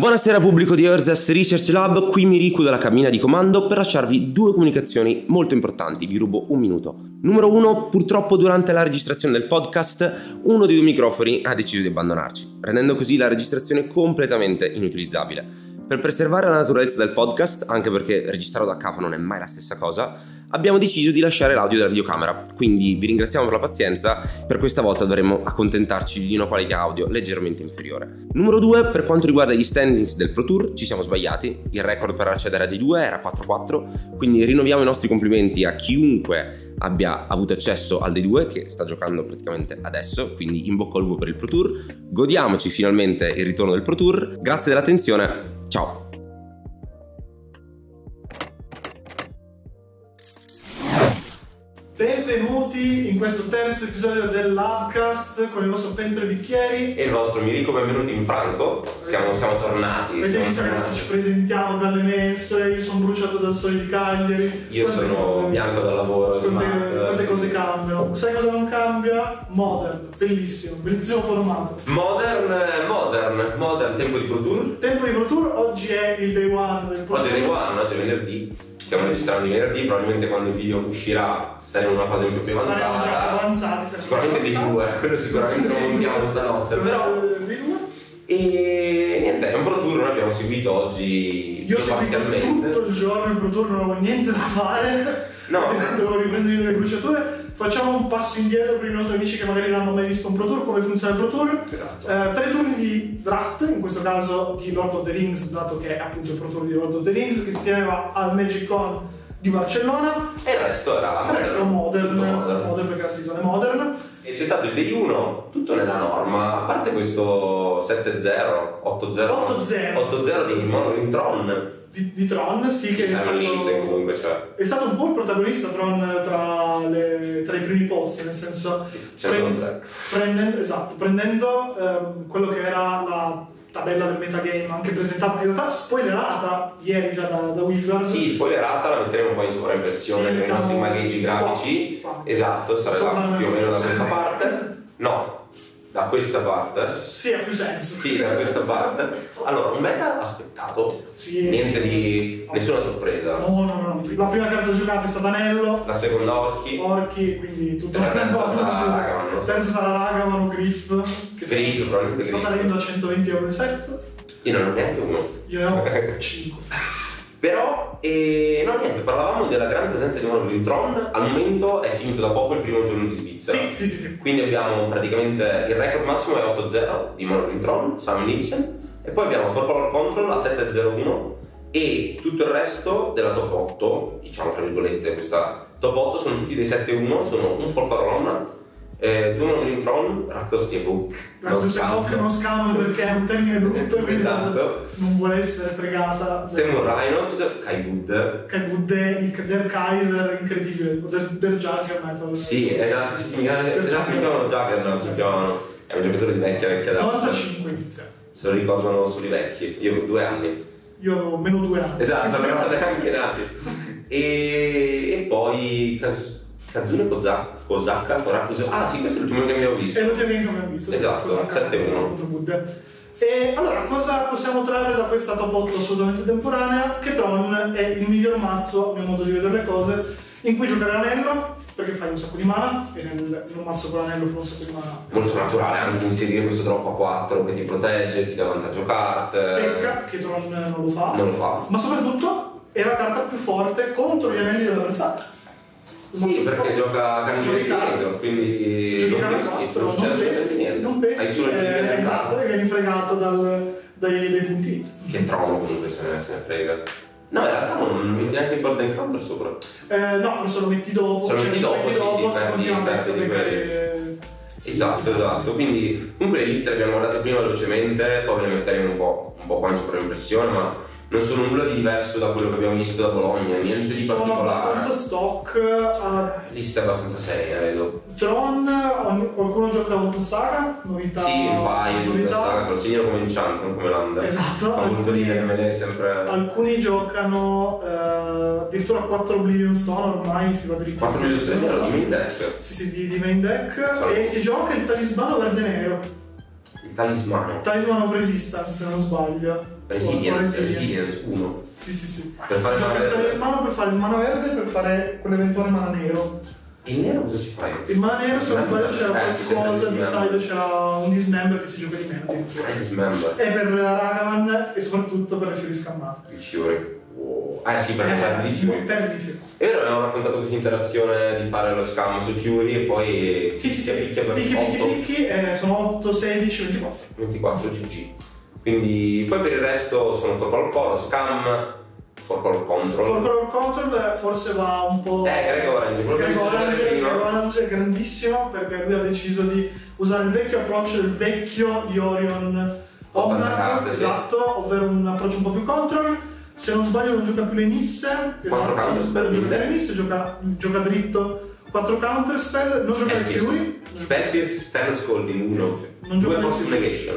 Buonasera pubblico di Earth's Research Lab, qui Miriku dalla cabina di comando per lasciarvi due comunicazioni molto importanti, vi rubo un minuto. Numero uno, purtroppo durante la registrazione del podcast uno dei due microfoni ha deciso di abbandonarci, rendendo così la registrazione completamente inutilizzabile. Per preservare la naturalezza del podcast, anche perché registrarlo da capo non è mai la stessa cosa, abbiamo deciso di lasciare l'audio della videocamera, quindi vi ringraziamo per la pazienza, per questa volta dovremo accontentarci di una qualità audio leggermente inferiore. Numero 2, per quanto riguarda gli standings del Pro Tour, ci siamo sbagliati, il record per accedere a D2 era 4-4, quindi rinnoviamo i nostri complimenti a chiunque abbia avuto accesso al D2 che sta giocando praticamente adesso, quindi in bocca al lupo per il Pro Tour, godiamoci finalmente il ritorno del Pro Tour, grazie dell'attenzione, ciao! Benvenuti in questo terzo episodio del Labcast con il vostro pentole bicchieri. E il vostro Mirico, benvenuti in Franco, siamo, siamo tornati. Avete siamo visto che adesso ci presentiamo dalle mensole, io sono bruciato dal sole di Cagliari. Io Quante sono cose- bianco dal lavoro, Quante, smart. quante cose cambiano? Sai cosa non cambia? Modern, bellissimo, bellissimo formato. Modern, modern, modern, tempo di Pro Tour. Tempo di Pro Tour, oggi è il day one del Pro Oggi è Tour. day one, oggi è venerdì. Stiamo registrando di venerdì, probabilmente quando il video uscirà saremo in una fase un po' più Saremo già avanzata. avanzati. Sicuramente di due, quello sicuramente lo montiamo stanotte. Però. E niente, è un Pro Tour, noi abbiamo seguito oggi Io ho seguito tutto il giorno il Pro Tour, non avevo niente da fare. No. Devo riprendermi delle bruciature. Facciamo un passo indietro per i nostri amici che magari non hanno mai visto un Pro Tour, come funziona il Pro Tour. Esatto. Eh, tre turni di draft, in questo caso di Lord of the Rings, dato che è appunto il Pro Tour di Lord of the Rings, che si teneva al Magic Con di Barcellona. E il resto era Il resto modern, modern. modern perché la season è modern. E c'è stato il day 1, tutto nella norma, a parte questo 7-0, 8-0, 8-0. 8-0 di Tron, Di, di Tron, sì, che è Listen stato, comunque, cioè, è stato un po' il protagonista Tron tra, le- tra i primi posti, nel senso Prend- prendendo, esatto, prendendo ehm, quello che era la tabella del metagame, anche presentata, in realtà spoilerata ieri già da, da Wizard. Sì, spoilerata, la metteremo poi in sovraimpressione Sì, i nostri magheggi grafici. qua, qua. Esatto, sarà più o meno da questa parte. No, da questa parte. Sì, ha più senso. Sì, da questa parte. Allora, un meta aspettato, Sì. niente di... nessuna sorpresa. No, no, no. La prima carta giocata è stata Anello, La seconda Orchi, Orchi, quindi tutto La non lo so. Terza sarà Ragavan o Griff. Che sta- Griff, probabilmente sta salendo a 120 euro il set. io non ho neanche uno. Io ne ho 5. Però, eh, no niente, parlavamo della grande presenza di Mono di Tron, al momento è finito da poco il primo giorno di Svizzera. Sì, sì, sì, sì. Quindi abbiamo praticamente il record massimo è 8-0 di Mono Tron, Simon Nielsen, e poi abbiamo For Power Control a 7-0-1 e tutto il resto della top 8, diciamo tra virgolette questa top 8 sono tutti dei 7-1, sono un For Power Omnat, eh, due Mono Tron, Raktos e Book. La Kusakok non scamo perché è un termine brutto, Esatto. non vuole essere fregata. Temur Rhinos, Kai Good, Che Budde, il Der Kaiser, incredibile, Der, der Juggernaut. Sì, esatto, mi chiamano, esatto, Juggernaut, mi chiamano. È un giocatore di vecchia vecchia data. 95 inizia. Se lo ricordano solo i vecchi, io ho due anni. Io avevo meno due anni. Esatto, non eravate neanche nati. E, e poi Kaz- Kazune Kozaka, Kozaka, Koratos. Ah sì, questo è l'ultimo che abbiamo È visto. l'ultimo che abbiamo visto. Esatto, Kusaka 7-1. contro Budde. E allora, cosa possiamo trarre da questa top 8 assolutamente temporanea? Che Tron è il miglior mazzo, a mio modo di vedere le cose, in cui giocare l'anello, perché fai un sacco di mana, e nel, in un mazzo con l'anello fa un sacco di mana. Molto naturale anche inserire questo drop a 4 che ti protegge, ti dà vantaggio carte. Pesca, che Tron non lo fa, Non lo fa. ma soprattutto è la carta più forte contro gli anelli dell'avversario. Sì, perché gioca Cannibale Creator, quindi Giochi non peschi, quattro, non succede non assolutamente peschi, niente. Hai solo il eh, esatto, e vieni fregato dal- dai, dai puntini. Che trono comunque se ne, se ne frega. No, in realtà non metti neanche il board encounter sopra. Eh, no, se lo metti dopo, Se lo cioè, metti dopo, metti sì, dopo, sì, si perdi- perdi di quelli. Esatto, esatto. Quindi comunque le liste le abbiamo guardate prima velocemente, poi ve le metteremo un po', un po' qua in sovraimpressione, ma non sono nulla di diverso da quello che abbiamo visto da Bologna, niente di Sono abbastanza particolare. stock. a Lista abbastanza seria, vedo. Tron, qualcuno gioca a Saga, novità. Sì, un paio di saga, lo segnalo come Enchant, non come Lander. Esatto. Dire me ne sempre. Alcuni giocano eh, addirittura 4 Oblivion Stone, ormai si va dritto. 4 milioni di segnalo di main deck. Sì, sì, di, di main deck. Salvo. E si gioca il talismano verde nero. Il talismano. Talisman of Resistance, se non sbaglio. Resilience, Resilience 1. Sì, sì, sì. Per fare Si mana verde. talismano per fare il mana verde per fare quell'eventuale mana nero. E il nero cosa ci fai? Il mana nero, se non sbaglio, c'era Eh, sì, qualcosa di side, c'era un dismember che si gioca di meno. Eh, dismember. E per Ragavan e soprattutto per le fiori scammate. Il fiore. Wow. Eh sì, perché Eh, perdi i fiori. perdi fiori. E ora abbiamo raccontato questa interazione di fare lo scambio sui fiori e poi Sì, sì, si sì. picchia per Picchi, picchi, 8, picchi, eh, sono 8, 16, 24. 24 GG. Quindi poi per il resto sono for call call, scam, for call control. For Color Control forse va un po'. Eh, Greg Orange, quello Greg Orange. Greg Orange è grandissimo perché lui ha deciso di usare il vecchio approccio del vecchio Ottanta Omnath, carte, sì. esatto, ovvero un approccio un po' più control. Se non sbaglio non gioca più le Nisse, Quattro esatto, counter gioca più le. Nisse, gioca, gioca dritto 4 counter spell, non gioca le fiori. Spell Pierce, Stand Scolding 1, Sì, sì. Non 2 gioca le Force. Negation,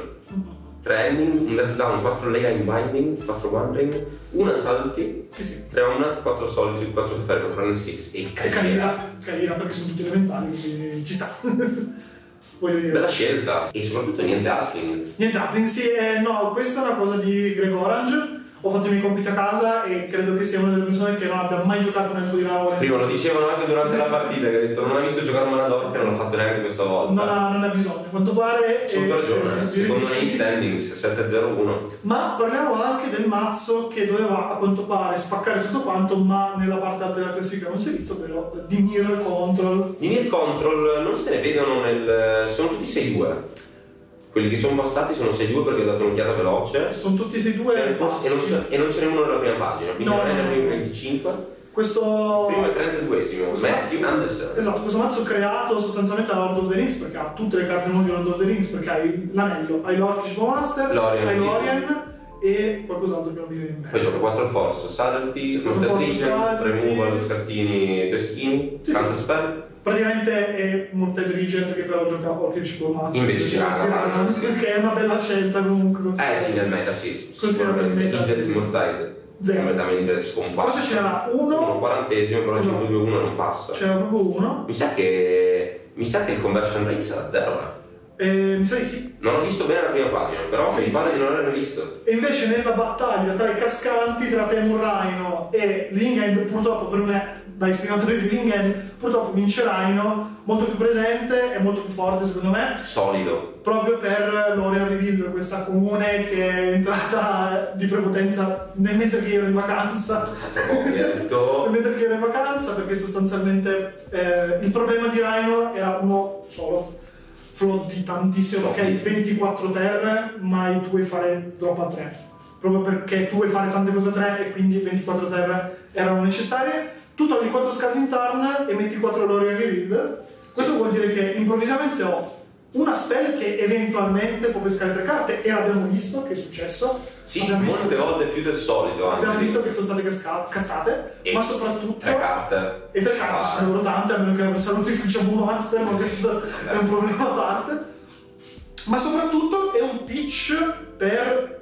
3 Ending, un Dress Down, 4 Leia in Binding, 4 Wandering, 1 Salty, Sì, sì. 3 Omnat, 4 Solitude, 4 Teferi, 4 Run 6 e Calira, Calira perché sono tutti elementali, quindi ci sta. Voglio dire. Bella scelta e soprattutto niente Halfling. Niente, Happening, sì, eh, no, questa è una cosa di Greg Orange. Ho fatto i miei compiti a casa e credo che sia una delle persone che non abbia mai giocato nel di Raul. Prima lo dicevano anche durante la partita che ha detto non hai visto giocare un Manador e non l'ha fatto neanche questa volta. Non ha, non ha bisogno, a quanto pare. C'ho eh, ragione, eh, secondo me sì. in standings 7-0-1. Ma parliamo anche del mazzo che doveva a quanto pare spaccare tutto quanto, ma nella parte alta della classifica non si è visto, però di Mirror Control. Di Near Control non se ne vedono nel... sono tutti 6-2. Quelli che sono passati sono 6-2 perché ho dato un'occhiata veloce. Sono tutti sei due Ce ne fosse- e, non passi. ce- e non ce n'è uno nella prima pagina, quindi No, non è no, nel no. primo 25. Questo. Primo e 32esimo, Questo Matthew Anderson. Esatto, questo mazzo creato sostanzialmente da Lord of the Rings perché ha tutte le carte nuove di Lord of the Rings perché hai l'anello, hai l'Orkish Bowmaster, hai Lorien e qualcos'altro che non mi viene in mente. Poi gioca 4 Force, Quattro Mortal. Removal, scartini, peschini, sì. Counter Spell. Praticamente è Mortal Regent che però gioca Orkish Bowmaster. Invece sì. Che è una bella scelta comunque. Eh sì, nel meta sì, sicuramente. meta. IZ Immortide, Zero. completamente scomparso. Forse c'era uno, Uno quarantesimo, però il Esatto. 5-2-1 non passa. c'era proprio uno, Mi sa che... Mi sa che il conversion rate sarà 0, eh. e mi sa di sì. Non ho visto bene la prima pagina, però Sì, mi pare sì. di non averlo visto. E invece nella battaglia tra i cascanti, tra Temur Rhino e Lingend, purtroppo per me, da estimatore di Lingend, purtroppo vince Rhino, molto più presente e molto più forte secondo me, Solido. proprio per l'Orion Rebuild, questa comune che è entrata di prepotenza nel mentre che ero in vacanza. Go. Mentre che ero in vacanza, perché sostanzialmente eh, il problema di Rhino era uno solo. Flow di tantissimo, hai 24 terre, ma tu vuoi fare drop a 3. Proprio perché tu vuoi fare tante cose a 3 e quindi 24 terre erano necessarie. Tu togli 4 scaldi in turn e metti 4 loro in rebuild. Questo vuol dire che improvvisamente ho una spell che eventualmente può pescare 3 carte e l'abbiamo visto che è successo. Sì, Abbiamo molte volte più del solito anche. Abbiamo visto che sono state casca- castate, E ma soprattutto Tre carte. e tre carte Ah, sono loro tante, a meno che faccia un master, ma questo è un problema a parte. Ma soprattutto è un pitch per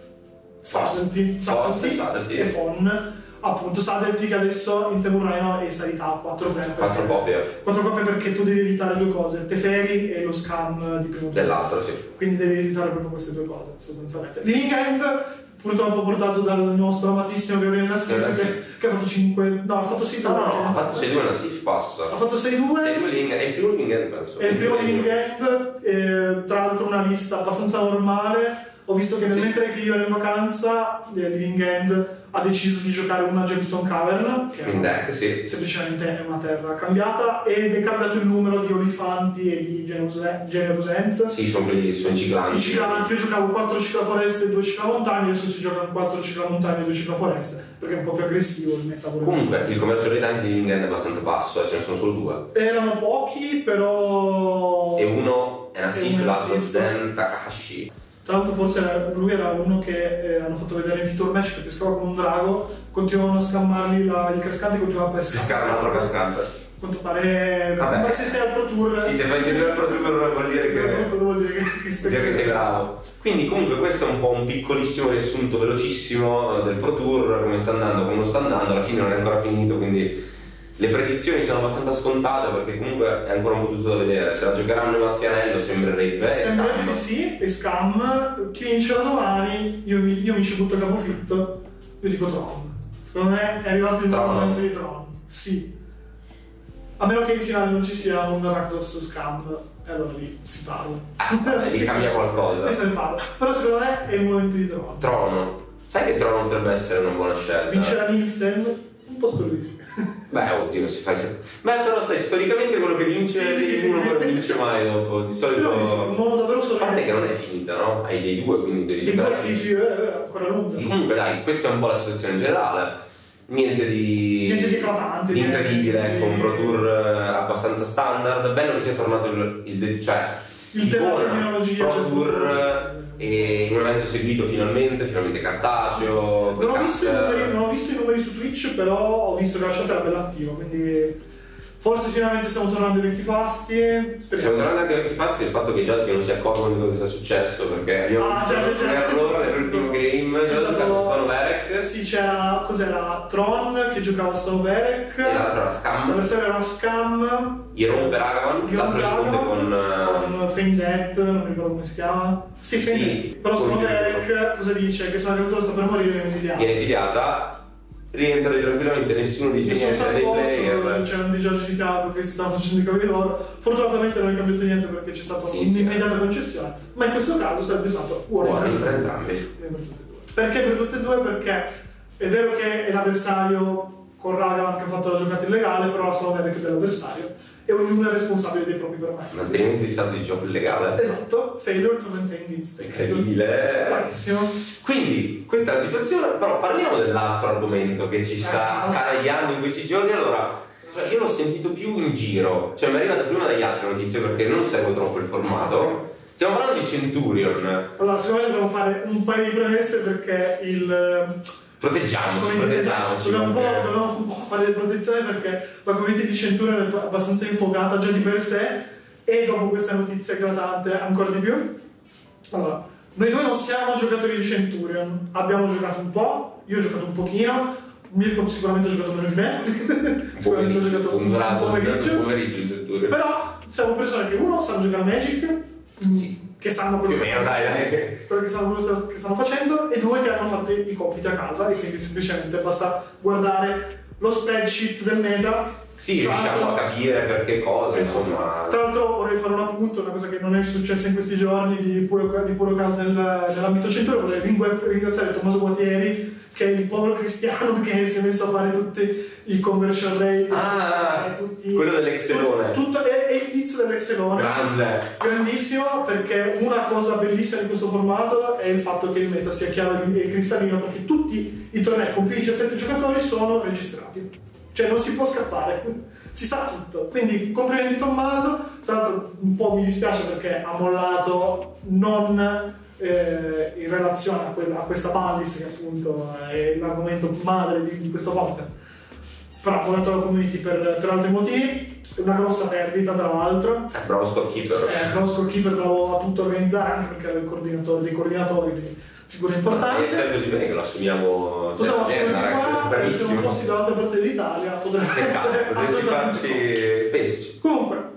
Subtlety Subtlety. e Fon. Appunto, Subtlety che adesso in Temur Rhino è salita a 4 per Quattro copie 4 copie perché tu devi evitare due cose, Teferi e lo scam di primo turno. dell'altro, sì. Quindi devi evitare proprio queste due cose, sostanzialmente. Living End, purtroppo portato dal nostro amatissimo Gabriele Nassif, Nassif. che, che ha fatto 5. No, ha fatto 6 No, no, no, ha fatto 6-2 nella Sif passa. Ha fatto 6-2. 6-2 Link, è il primo Link End, penso. È il primo Living End, eh, tra l'altro una lista abbastanza normale. Ho visto che Sì. mentre che io ero in vacanza, eh, Living End ha deciso di giocare una Gemstone Cavern, che In è deck, sì. semplicemente è una terra cambiata, ed è cambiato il numero di olifanti e di Generus- Generusent. Sì, sono quelli, sono i I giganti. io giocavo 4 ciclaforeste e 2 ciclamontagni, adesso si giocano 4 ciclamontagni e 2 ciclaforeste, perché è un po' più aggressivo il meta. volevo Comunque, il commercio rate anche di End è abbastanza basso, eh, ce ne sono solo due. Erano pochi, però... E uno è una Sif, l'altro Sif. Zen Takahashi. Tra l'altro forse lui era uno che eh, hanno fatto vedere in Feature Match che pescava come un drago, continuavano a scammargli la, i cascanti e continuavano a pescare. scala un altro cascante. Quanto pare... Vabbè. Ma se sei al Pro Tour... Sì, se fai il Pro Tour vuol dire sei al Pro che... Tour vuol dire che, dire che sei bravo. Quindi comunque questo è un po' un piccolissimo riassunto velocissimo eh, del Pro Tour, come sta andando, come non sta andando, alla fine non è ancora finito, quindi le predizioni sono abbastanza scontate perché comunque è ancora un po' tutto da vedere. Se la giocheranno in Mazianello sembrerebbe. Sembrerebbe di sì, e scam. Chi vincerà domani, io mi, io mi ci butto a capofitto, io dico Tron. Secondo me è arrivato il momento di Tron. Sì. A meno che in finale non ci sia un Rakdos scam, e allora lì si parla. Ah, lì cambia qualcosa. Lì ne parla. Però secondo me è il momento di Tron. Trono. Sai che Trono potrebbe essere una buona scelta? Vincerà Nielsen, un po' scurissimo. Beh, oddio, si fa. Beh, però sai, storicamente quello che vince Sì, sì, sì, uno non vince mai dopo. Di solito. Un uomo davvero A parte che non è finita, no? Hai dei due, quindi devi Sì, giocare. sì, sì, è ancora lunga. Comunque dai, questa è un po' la situazione generale. Niente di. Niente di eclatante, di incredibile, ecco, un Pro Tour eh, abbastanza standard. Bello che sia tornato il, il cioè, Il tema terminologia Pro del Tour E un evento seguito finalmente, finalmente cartaceo. Non ho, visto i numeri, non ho visto i numeri su Twitch, però ho visto che la chat era bella attiva, quindi forse finalmente stiamo tornando ai vecchi fasti. Stiamo tornando anche a chi fa il fatto che Jazz non si accorgono di cosa sia successo perché abbiamo Ah, visto già, già, già. un errore nell'ultimo game, C'è Sì, c'era cos'era Tron che giocava Stoneverek, e l'altro era Scam, l'avversario era Scam, Jeroen Beragaman, l'altro risponde con... eh, con Fame Death, non mi ricordo come si chiama. Sì, Sì, Death. Però Stoneverek cosa dice? Che se la creatura sta per morire viene esiliato. viene esiliata, rientra tranquillamente, nessuno di Ci sono niente dei player. c'erano dei giorni di fianco che si stavano facendo i cavoli loro. Fortunatamente non è cambiato niente perché c'è stata Sì, sì. un'immediata concessione, ma in questo caso sarebbe stato Buoni Warren per entrambi. Perché per tutte e due? Perché è vero che è l'avversario con Ragavan che ha fatto la giocata illegale, però la sola vera che dell'avversario e ognuno è responsabile dei propri permessi. Mantenimento di stato di gioco illegale. Esatto, failure to maintain game state. Incredibile. Bravissimo. Quindi, questa è la situazione, però parliamo dell'altro argomento che ci sta Eh. canagliando in questi giorni. Allora, cioè, io l'ho sentito più in giro, cioè mi è arrivata prima dagli altri notizie perché non seguo troppo il formato. Stiamo parlando di Centurion. Allora, secondo me dobbiamo fare un paio di premesse perché il Proteggiamoci, Come dire, proteggiamoci. Dobbiamo un, po', po' fare le protezioni perché la community di Centurion è abbastanza infogata già di per sé e dopo questa notizia eclatante ancora di più. Allora, noi due non siamo giocatori di Centurion, abbiamo giocato un po', io ho giocato un pochino, Mirko sicuramente ha giocato meno di me, sicuramente ho giocato un un pomeriggio, pomeriggio però siamo persone che uno sanno giocare a Magic, Sì. che sanno quello che meno, stanno dai, quello che stanno, quello che stanno facendo e due che hanno fatto i compiti a casa e quindi semplicemente basta guardare lo spreadsheet del meta. Sì, riusciamo a capire perché cosa, insomma. Tra l'altro vorrei fare un appunto, una cosa che non è successa in questi giorni di puro, di puro caso nel- nell'ambito centro, vorrei ringraziare Tommaso Guatieri che è il povero cristiano che si è messo a fare tutti i conversion rate, Ah, tutti, quello dell'Excelone. Tutto, è, è il tizio dell'Excelone. Grande. Grandissimo perché una cosa bellissima di questo formato è il fatto che il meta sia chiaro e cristallino perché tutti i tornei con più di 17 giocatori sono registrati. Cioè non si può scappare, si sa tutto. Quindi complimenti Tommaso, tra l'altro un po' mi dispiace perché ha mollato non eh, in relazione a, quella- a questa banlist che appunto è l'argomento madre di, di questo podcast. Però ha mollato la community per, per altri motivi, una grossa perdita tra l'altro. Eh, bravo scorekeeper. Eh, bravo scorekeeper bravo a tutto organizzare anche perché era il coordinatore dei coordinatori figura Ma importante Excel così bene che lo assumiamo. possiamo cioè, assumere era qua e se non fossi dall'altra parte dell'Italia potrebbe Peccato, essere potresti farci. Pensaci. comunque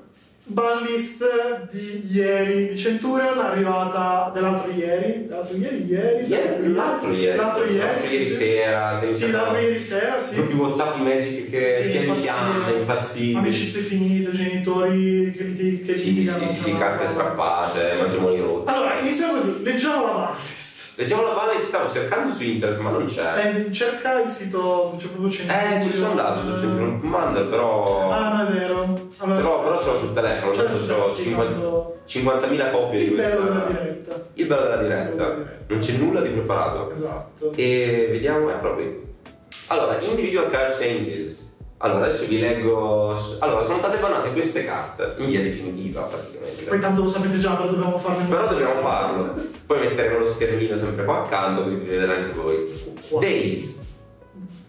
banlist di ieri di Centurion arrivata dell'altro ieri l'altro ieri ieri Ieri, l'altro ieri. l'altro ieri L'altro ieri sì, sera. sì, senza- l'altro ieri sera sì Gruppi WhatsApp Magic che Sì, impazziti. fiamme, impazziti. amicizie finite genitori che, che Sì, sì, sì, sì, carte strappate, matrimoni rotti. allora iniziamo così leggiamo la banlist Leggevo la valle e stavo cercando su internet, ma non c'è. Eh, cerca il sito, c'è proprio centro. Eh, ci sono andato sul Centurion Commander, però. Ah, non è vero. Allora, Però, però ce l'ho sul telefono, sì, 50 quando- 50.000 copie di Il questa. bello della diretta. Il bello della Il diretta. Non c'è nulla di preparato. Esatto. E vediamo, è proprio. Allora, individual card changes. Allora, adesso vi leggo. Allora, sono state bannate queste carte in via definitiva praticamente. Poi tanto lo sapete già, però dobbiamo farne Però dobbiamo farlo. Poi metteremo lo schermino sempre qua accanto così potete vedere anche voi. Days.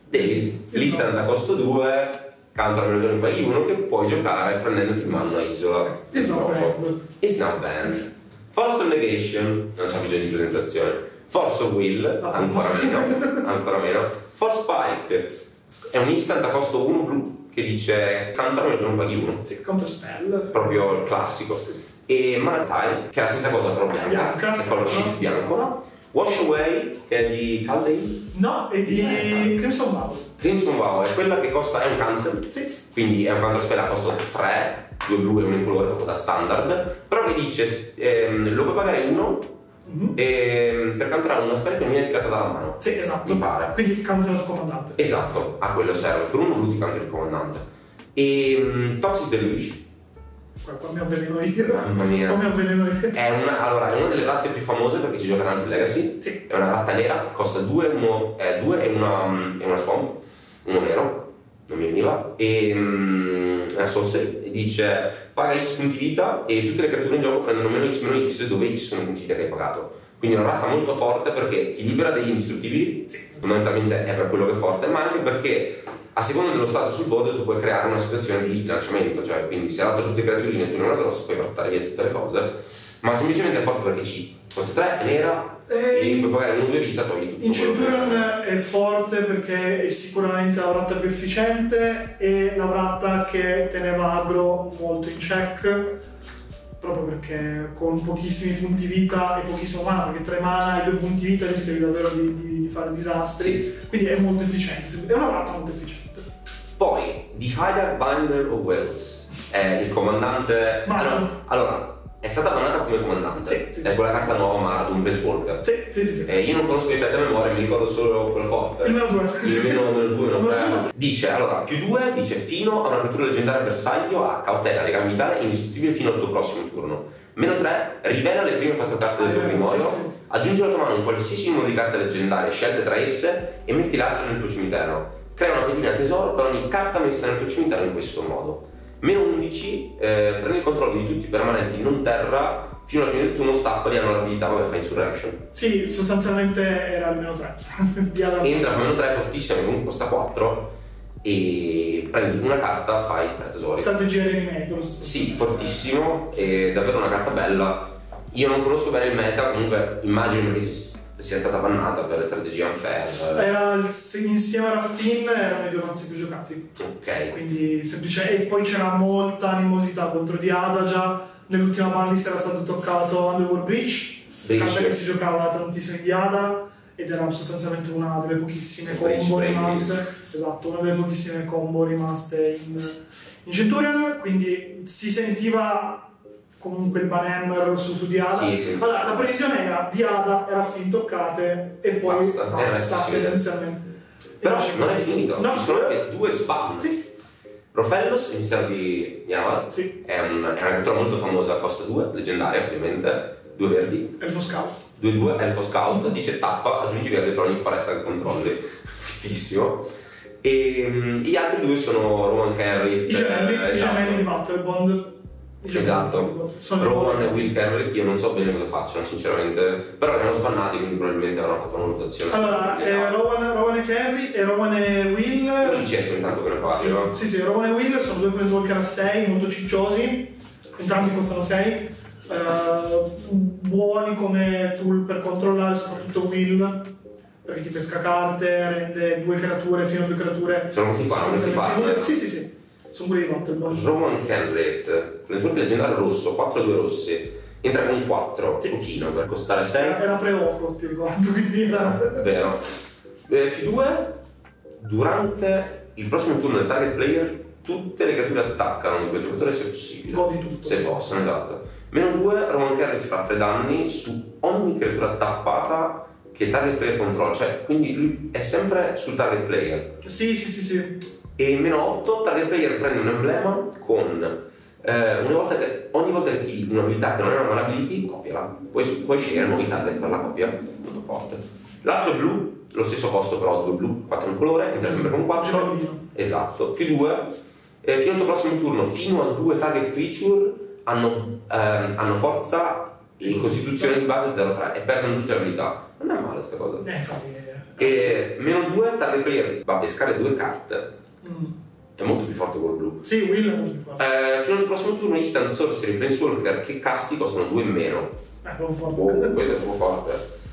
Days. Lista da costo 2, counter a meno pari 1 che puoi giocare prendendoti in mano una isola. It's not bad. It's not bad. Force of Negation, non c'è bisogno di presentazione. Force of Will, ancora meno. ancora meno. Force Spike, è un instant a costo 1 blu che dice cantano e non paghi uno. Sì, counter spell. Proprio il classico. E Mana Tile, che è la stessa cosa però bianca, è color shift no? bianco. Wash Away, che è di Calley. No, è di Crimson Vow. Crimson Vow è quella che costa, è un cancel, Sì. quindi è un counter spell a costo 3, due blu e uno in colore proprio da standard, però che dice ehm, lo puoi pagare uno Mhm. ehm, per cantare una spell che non viene tirata dalla mano. Sì, esatto. Mi pare. Quindi counter al comandante. Esatto, a quello serve, per uno ti canta il comandante. E um, Toxic Deluge, Qua, mi avveleno io. mamma mia. Qua mi avveleno io. È una, allora, è una delle ratte più famose perché si gioca tanto in Legacy. Sì. È una ratta nera, costa 2 uno, eh, due e una, mm, e una swamp, uno nero, non mi veniva, e è una sorcery, e dice paga X punti vita e tutte le creature in gioco prendono meno X meno X dove X sono i punti vita che hai pagato. Quindi è una ratta molto forte perché ti libera degli indistruttibili, Sì. fondamentalmente è per quello che è forte, ma anche perché a seconda dello stato sul board tu puoi creare una situazione di sbilanciamento, cioè quindi se l'altro tutte le creaturine tu ne una grossa puoi portare via tutte le cose, ma semplicemente è forte perché ci costa 3, è nera Eh, e puoi pagare 1 2 vita, togli tutto In Centurion è forte perché è sicuramente la ratta più efficiente e la ratta che teneva agro molto in check proprio perché con pochissimi punti vita e pochissimo mana perché 3 mana e 2 punti vita rischiavi davvero di, di- di fare disastri. Quindi è molto efficiente è una ratta molto efficiente. Poi, The Higher Binder of Wells è il comandante. Allora, allora, è stata bannata come comandante. Sì, sì, è quella carta nuova Mardu, un Planeswalker. sì sì sì, sì. Eh, io non conosco i effetti a memoria, mi ricordo solo quello forte. il meno 2 Il meno, meno 2, meno Meno 3. due. Dice, allora, più 2 dice fino a una creatura leggendaria bersaglio a cautela, legame vitale indistruttibile fino al tuo prossimo turno. Meno 3, rivela le prime 4 carte del tuo grimorio, sì. aggiungi alla tua mano un qualsiasi numero di carte leggendarie scelte tra esse e metti l'altra nel tuo cimitero. Crea una pedina tesoro per ogni carta messa nel tuo cimitero in questo modo. Meno 11, eh, prendi il controllo di tutti i permanenti non terra fino alla fine del turno, stappali, hanno l'abilità, vabbè, fa insurrection. sì sostanzialmente era il meno 3 di Adam. Entra con meno 3, fortissimo, comunque costa 4 e prendi una carta, fai 3 tesori. strategia di Animator Sì, fortissimo, è davvero una carta bella. Io non conosco bene il meta, comunque immagino che si- sia stata bannata per le strategie unfair. Era insieme a Raffin erano i due mazzi più giocati. Ok, Quindi semplice e poi c'era molta animosità contro Diada già nell'ultima banlist era stato toccato Underworld Breach, Breach. carta che si giocava tantissimo in Diada ed era sostanzialmente una delle pochissime Breach, combo Breach. rimaste. Esatto, una delle pochissime combo rimaste in, in Centurion, quindi si sentiva comunque il banhammer su, su Diada. Sì, sì. Allora, la previsione era Diada e Raffin toccate e poi Basta, basta tendenzialmente. però non è finito, No, ci sono anche due spam. Sì, Rofellos, il mistero di Yamad, sì, è, un- è una creatura molto famosa, costa 2, leggendaria ovviamente, 2 verdi, Elfo Scout. 2-2, elfo scout, dice tappa, aggiungi verde per ogni foresta che controlli. Fittissimo. E mm, gli altri due sono Roman Carey. I gemelli, eh, i esatto. gemelli di Battlebond. Esatto. Rowan e Will Carrot io non so bene cosa facciano sinceramente però li hanno sbannati quindi probabilmente avranno fatto una valutazione Allora, eh, Rowan, Rowan e Carry e Rowan e Will. li cerco intanto che ne Sì, no? sì, sì, Rowan e Will sono due Planeswalker a 6, molto cicciosi. Entrambi costano 6. buoni come tool per controllare, soprattutto Will. Perché ti pesca carte, rende due creature, fino a due creature. Sono questi qua, sostanzialmente- eh. Sì, sì, sì. Sono quelli di Battlebond. Roman Carrot Planeswalker leggendario rosso 4-2 rossi entra con 4 Sì. pochino per costare 6 Era, pre-Oco, ti ricordo, quindi era. vero Eh, più 2 durante il prossimo turno del target player tutte le creature attaccano di quel giocatore se possibile Godi tutto. Se possono, esatto. Meno 2, Roman Carrot fa 3 danni su ogni creatura tappata che target player controlla, cioè quindi lui è sempre sul target player. Sì, sì, sì, sì. E meno 8, target player prende un emblema con eh, una volta che, ogni volta che attivi un'abilità che non è una mana ability, copiala. Puoi, puoi scegliere nuovi target per la copia, molto forte. L'altro è blu, lo stesso costo però, due blu, 4 in colore, entra sempre con 4. Gemellino. Esatto, più 2. Eh, fino al tuo prossimo turno, fino a due target creature hanno, ehm, hanno forza e costituzione di base 0-3 e perdono tutte le abilità. Non è male sta cosa. Eh, eh, E meno 2, target player va a pescare due carte. Mm. È molto più forte col blu. Sì, Will è molto più forte. Eh, fino al prossimo turno, instant sorcery planeswalker che casti costano 2 in meno. Eh, proprio forte. Oh, questo è proprio forte.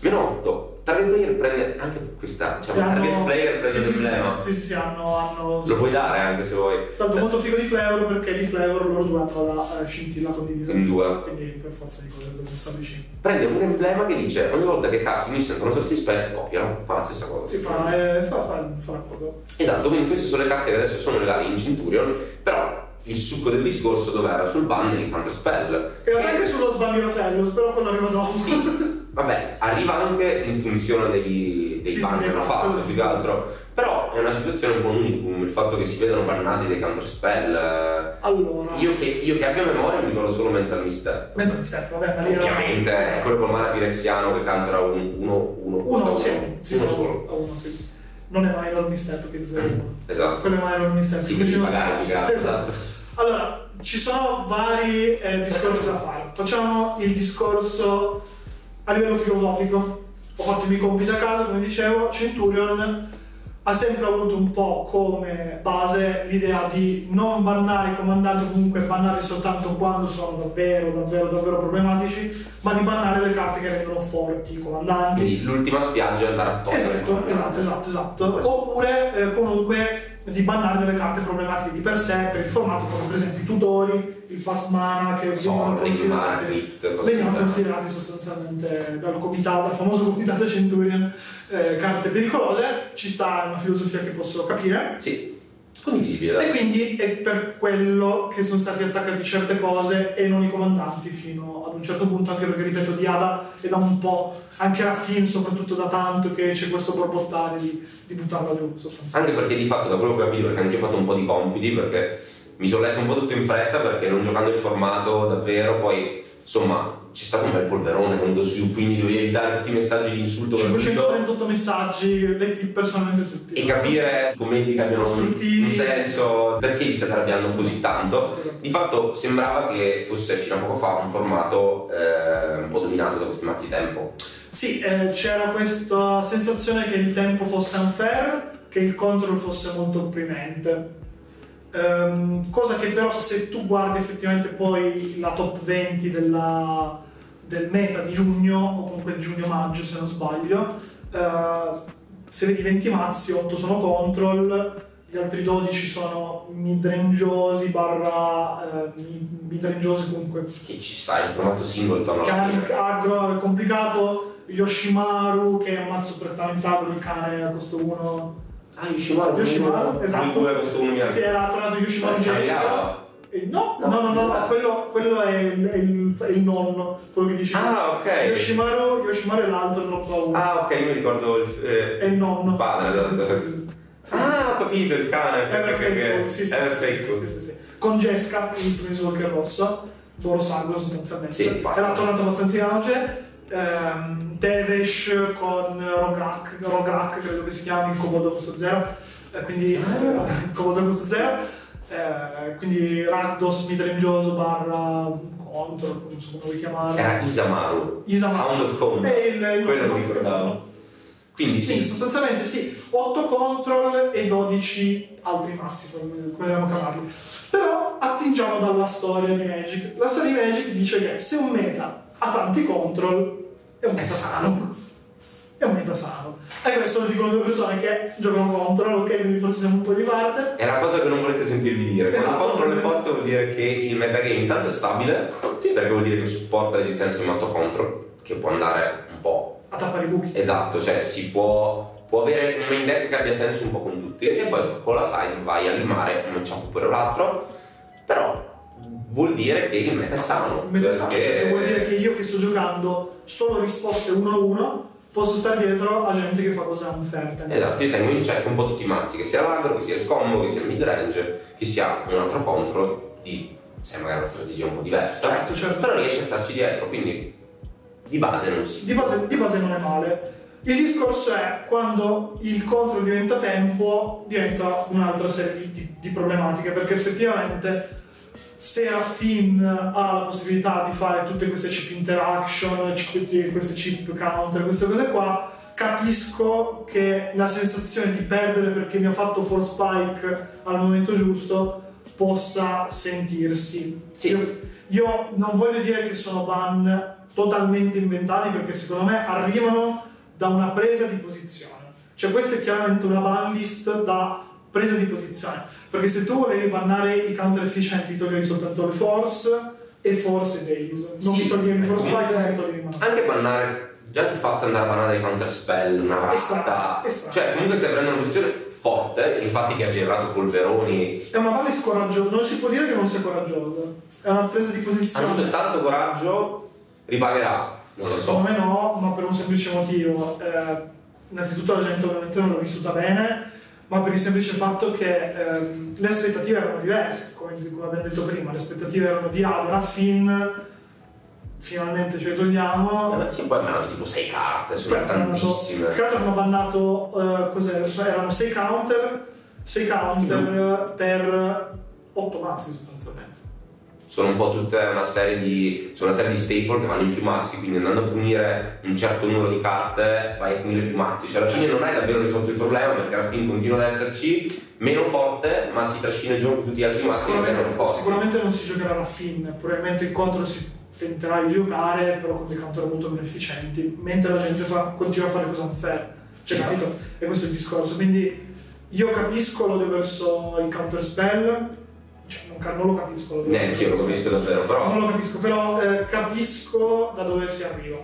Meno 8. Target Player prende anche questa, E hanno- Target Player prende sì, sì, sì, l'emblema. Sì, sì, sì, hanno, hanno Lo puoi dare anche se vuoi. Tanto molto figo di Flavor perché di Flavor loro due hanno la eh, scintilla condivisa. In due. Quindi per forza di cose dobbiamo stare vicini. Prende un emblema che dice ogni volta che casti un instant con uno stesso spell, copialo, fa la stessa cosa. Si fa, eh, fa, fa, fa cosa. Esatto, quindi queste sono le carte che adesso sono legali in Centurion, però il succo del discorso dov'era sul ban e il counter spell. In realtà anche sullo sbandino Fellus, però quello arriva dopo. Sì, vabbè, arriva anche in funzione dei, dei Sì, ban che hanno esatto, fatto, più che altro. Però è una situazione un po' un unicum, il fatto che si vedano bannati dei counter spell. eh, Allora, Io che, io che abbia memoria mi ricordo solo Mental Misstep. mentre mi stai, vabbè, ma era- Ovviamente è quello col mana pirexiano che cantera un, uno, uno, Uno, sì, uno, sì, uno solo. uno, sì. Non è mai enormi step che zero. Esatto. Quello è mai enormi step. Sì, quindi non pagare esatto. Allora, ci sono vari eh, discorsi da fare. Facciamo il discorso a livello filosofico. Ho fatto i miei compiti a casa, come dicevo, Centurion ha sempre avuto un po' come base l'idea di non bannare i comandanti comunque bannare soltanto quando sono davvero, davvero, davvero problematici, ma di bannare le carte che rendono forti i comandanti. Quindi l'ultima spiaggia è andare a togliere. Esatto, esatto, esatto, esatto. Oppure eh, comunque di bannare delle carte problematiche di per sé per il formato, come per esempio i tutori, il fast mana che mana, considerati, del considerati sostanzialmente dal comitato, dal famoso comitato Centurion, eh, carte pericolose. Ci sta una filosofia che posso capire. Sì, condivisibile. E quindi è per quello che sono stati attaccati certe cose e non i comandanti fino ad un certo punto, anche perché ripeto Diada è da un po', anche a Finn soprattutto da tanto che c'è questo borbottare di, di buttarla giù sostanzialmente. Anche perché di fatto da quello che ho capito, perché anche io ho fatto un po' di compiti, perché mi sono letto un po' tutto in fretta, perché non giocando il formato davvero, poi insomma c'è stato un bel polverone venuto su, quindi dovevi evitare tutti i messaggi di insulto gratuito 538 messaggi letti personalmente tutti. e capire commenti che abbiano un, un senso, perché vi state arrabbiando così tanto. Di fatto sembrava che fosse fino a poco fa un formato eh, un po' dominato da questi mazzi tempo. Sì, eh, c'era questa sensazione che il tempo fosse unfair, che il control fosse molto opprimente. Ehm, cosa che però se tu guardi effettivamente poi la top 20 della- del meta di giugno, o comunque giugno-maggio se non sbaglio, eh, se vedi 20 mazzi, 8 sono control, gli altri 12 sono midrangeosi barra eh, mi- midrangeosi comunque Che ci sta, il formato singleton fine. agro è complicato Yoshimaru che è un mazzo prettamente agro il cane a costo 1 Ah, Yoshimaru, Yoshimaru esatto sì, era tornato Yoshimaru Eh, Jessica. Eh, no, No, no, no, no, quello, quello è, il, è il- è il nonno quello che dici tu. Ah, ok. Yoshimaru, Yoshimaru è l'altro a uno Ah, ok, io mi ricordo il, eh, è il nonno padre, esatto. Sì, sì. Ah, ho capito, il cane. Faithful, perché- sì, sì, Ever sì, sì, sì, sì. Con Jessica, il Planeswalker rosso, Boro Sangue sostanzialmente. Sì. Era tornato abbastanza in auge. Ehm, Devesh con Rograk, Rograk credo che si chiami il Komodo questo zero. Eh, quindi il Komodo questo zero. Eh, quindi Rakdos midrangioso barra contro, non so come vuoi chiamarlo. Era Isamaru. Isamaru. Hound of Cone. E il, il Quello mi ricordavo. Quindi sì, sì, sostanzialmente sì, 8 control e 12 altri mazzi, come come dobbiamo chiamarli. Però attingiamo dalla storia di Magic. La storia di Magic dice che se un meta ha tanti control, è un meta sano. È un meta sano. E questo lo dicono due persone che giocano control, ok? Quindi forse siamo un po' di parte. è una cosa che non volete sentirvi dire. Quando Esatto. il control è forte vuol dire che il metagame intanto è stabile, perché vuol dire che supporta l'esistenza di un altro control, che può andare un po' A tappare i buchi. Esatto, cioè si può, può avere un main deck che abbia senso un po' con tutti Sì, e sì, poi sì. con la side vai a limare un matchup oppure l'altro, vuol dire che il meta è sano. Il meta sano, perché- vuol dire che io che sto giocando solo risposte 1 a 1 posso stare dietro a gente che fa cose unfair. Esatto, io tengo in check un po' tutti i mazzi, che sia l'agro, che sia il combo, che sia il mid range, che sia un altro control di se magari una strategia un po' diversa, Certo, certo. però riesci a starci dietro, quindi di base non si Di base, di base non è male. Il discorso è quando il control diventa tempo, diventa un'altra serie di, di- di problematiche, perché effettivamente se a Finn ha la possibilità di fare tutte queste chip interaction, queste chip counter, queste cose qua, capisco che la sensazione di perdere perché mi ha fatto force spike al momento giusto possa sentirsi. Sì. Io, io non voglio dire che sono ban totalmente inventati perché secondo me arrivano da una presa di posizione. Cioè questa è chiaramente una ban list da presa di posizione, perché se tu volevi bannare i counter efficienti toglievi soltanto le force e force days, non Sì. mi toglievi force spike, non mi toglievi mana. Anche bannare, già di fatto andare a bannare i counter spell, una strano. Cioè, comunque stai prendendo una posizione forte, infatti che ha generato polveroni. È una ban list coraggiosa, non si può dire che non sia coraggiosa, è una presa di Ha avuto posizione. tanto coraggio, ripagherà. Non lo so. Secondo me no, ma per un semplice motivo. Eh, innanzitutto la gente ovviamente non l'ha vissuta bene, ma per il semplice fatto che ehm, le aspettative erano diverse, come, come abbiamo detto prima, le aspettative erano di Adra, Finn, finalmente Sì, poi mi hanno dato tipo 6 carte, sono bannato- tantissime. Che hanno bannato, eh, cos'era? Cioè, erano 6 counter, 6 counter per 8 mazzi sostanzialmente. Sono un po' tutta una serie di. sono una serie di staple che vanno in più mazzi, quindi andando a punire un certo numero di carte vai a punire più mazzi. Cioè alla fine non hai davvero risolto il problema perché alla fine continua ad esserci meno forte, ma si trascina giù tutti gli altri mazzi che vengono forti. sicuramente non si giocherà a Finn, probabilmente il contro si tenterà di giocare, però con dei counter molto meno efficienti, mentre la gente fa- continua a fare cose unfair. Cioè, Esatto. capito? E questo è il discorso. Quindi io capisco l'odio verso il counter spell, non, non lo capisco. Neanche io lo capisco davvero, Non però lo capisco, però eh, capisco da dove si arriva.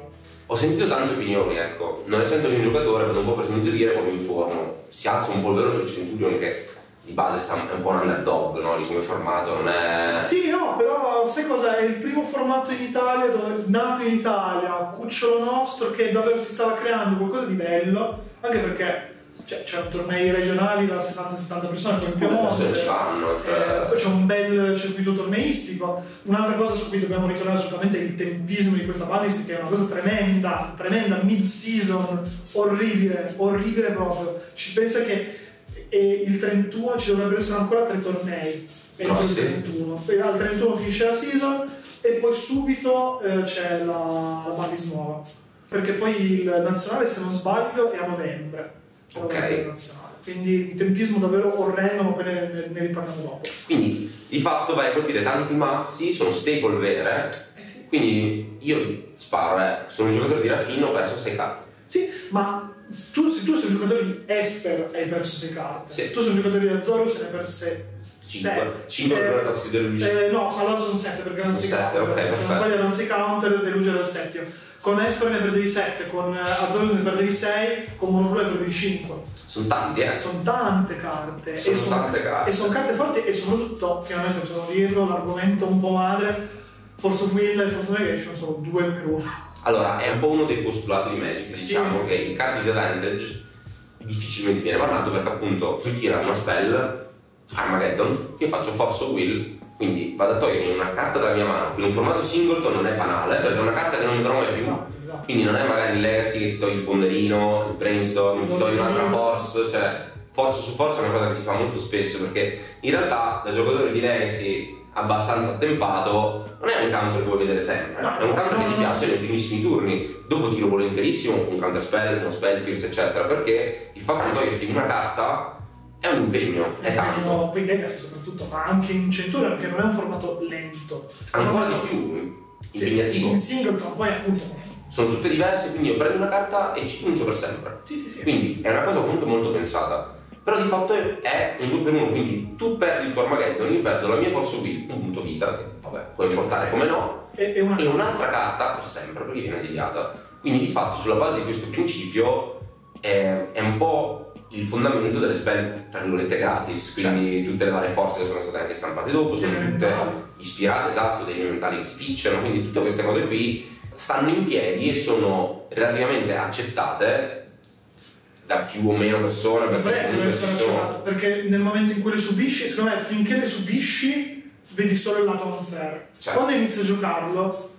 ho sentito tante opinioni, ecco. Non essendo io un giocatore, vado un po' per sentito dire, poi mi informo. Si alza un polverone sul Centurion che di base sta, è un po' un underdog, no? Di come formato, non è. Sì, no, però sai cosa? È il primo formato in Italia, dove, nato in Italia, cucciolo nostro, che davvero si stava creando qualcosa di bello, anche perché cioè, c'erano tornei regionali da 60-70 persone in Adesso Piemonte. l'hanno, cioè. Eh, poi c'è un bel circuito torneistico. Un'altra cosa su cui dobbiamo ritornare assolutamente è il tempismo di questa ballistica, che è una cosa tremenda, tremenda, mid-season, orribile, orribile proprio. Ci pensa che e il 31 ci dovrebbero essere ancora tre tornei. entro Ah, il sì? 31. Poi al 31 finisce la season e poi subito eh, c'è la, la ballis nuova. Perché poi il nazionale, se non sbaglio, è a novembre. È a Ok. novembre il nazionale. Quindi il tempismo davvero orrendo, ma poi ne, ne- ne riparliamo dopo. Quindi di fatto vai a colpire tanti mazzi, sono staple vere. Eh sì. Quindi io sparo, eh, sono un giocatore di raffino, ho perso 6 carte. Sì, ma tu, se tu sei un giocatore di Esper hai perso 6 carte. Sì. Tu sei un giocatore di Azorius ne hai perse 5. 6. 5 per una Toxic Delusion. Eh, no, allora sono 7 perché erano 6 Sette, counter. ok, Se non sbaglio erano 6 counter, delusion era il settimo. Con Esper ne perdevi 7, con eh, Azorius ne perdevi 6, con Monoblu ne perdevi 5. Sono tanti, eh. Sono tante carte. Sono e son- tante carte. E sono carte forti e soprattutto, finalmente possiamo dirlo, l'argomento un po' madre, Force of Will e Force of Negation sono 2 per 1. Allora, è un po' uno dei postulati di Magic. Sì, Diciamo sì. che il card disadvantage difficilmente viene bannato perché appunto tu tira una spell Armageddon, io faccio Force of Will, quindi vado a togliere una carta dalla mia mano, in un formato singleton non è banale, perché è una carta che non vedrò mai più. Esatto, esatto. Quindi non è magari il Legacy che ti toglie il ponderino, il brainstorm, ti toglie un'altra force, cioè force su force è una cosa che si fa molto spesso perché in realtà da giocatore di Legacy abbastanza attempato non è un counter che vuoi vedere sempre, No, è un counter che ti no, piace nei primissimi turni, dopo tiro volentierissimo un counter spell, uno spell, pierce eccetera, perché il fatto di toglierti una carta è un impegno, è tanto, No, poi Legacy soprattutto, ma anche in Centurion perché non è un formato lento. ancora di più impegnativo. In singleton poi appunto. Sono tutte diverse, quindi io prendo una carta e ci puncio per sempre. Sì, sì, sì. Quindi è una cosa comunque molto pensata. Però di fatto è- è un 2 per 1, quindi tu perdi il tuo Armageddon, io perdo la mia Force Will, un punto vita, che vabbè, puoi portare come no, E, e una e un'altra carta per sempre, perché viene esiliata. Quindi di fatto sulla base di questo principio è, è un po' il fondamento delle spell, tra virgolette, gratis, quindi tutte le varie forze che sono state anche stampate dopo, sono tutte Elementali. ispirate, esatto, degli elementari che spicciano, quindi tutte queste cose qui stanno in piedi e sono relativamente accettate da più o meno persone, perché dovrebbero essere accettato perché nel momento in cui le subisci, secondo me finché le subisci vedi solo il lato unfair. Certo. Quando inizi a giocarlo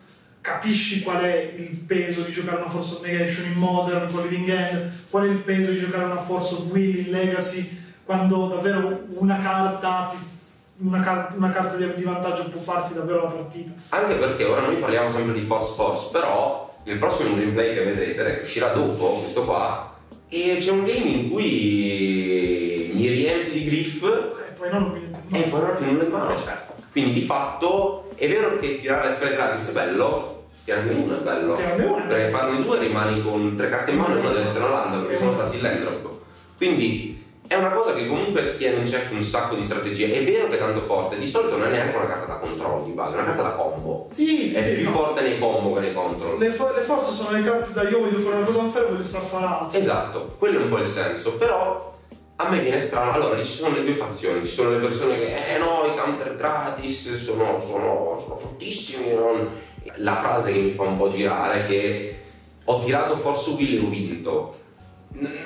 capisci qual è il peso di giocare una Force of Negation in Modern con Living End, qual è il peso di giocare una Force of Will in Legacy, quando davvero una carta, ti- una, car- una carta di, di vantaggio può farti davvero la partita. Anche perché ora noi parliamo sempre di Force Force, però nel prossimo gameplay che vedrete, che uscirà dopo questo qua, e c'è un game in cui mi riempie di griff E poi non lo e poi non più nulla in mano. Eh, certo. Quindi di fatto è vero che tirare le spell gratis è bello, Tirarne uno è bello. Uno. Perché farne due rimani con tre carte in mano e una deve essere una landa perché sennò sta silenzio. Quindi è una cosa che comunque tiene in check un sacco di strategie. È vero che è tanto forte, di solito non è neanche una carta da controllo di base, è una carta da combo. Sì, sì, è sì, più no. forte nei combo che nei control. Le, fo- le forze sono le carte da io voglio fare una cosa unfair, voglio strappare altro. Esatto, quello è un po' il senso, però a me viene strano. Allora, ci sono le due fazioni, ci sono le persone che, eh no, i counter gratis sono, sono, sono fortissimi. non-" La frase che mi fa un po' girare è che ho tirato Force Will e ho vinto.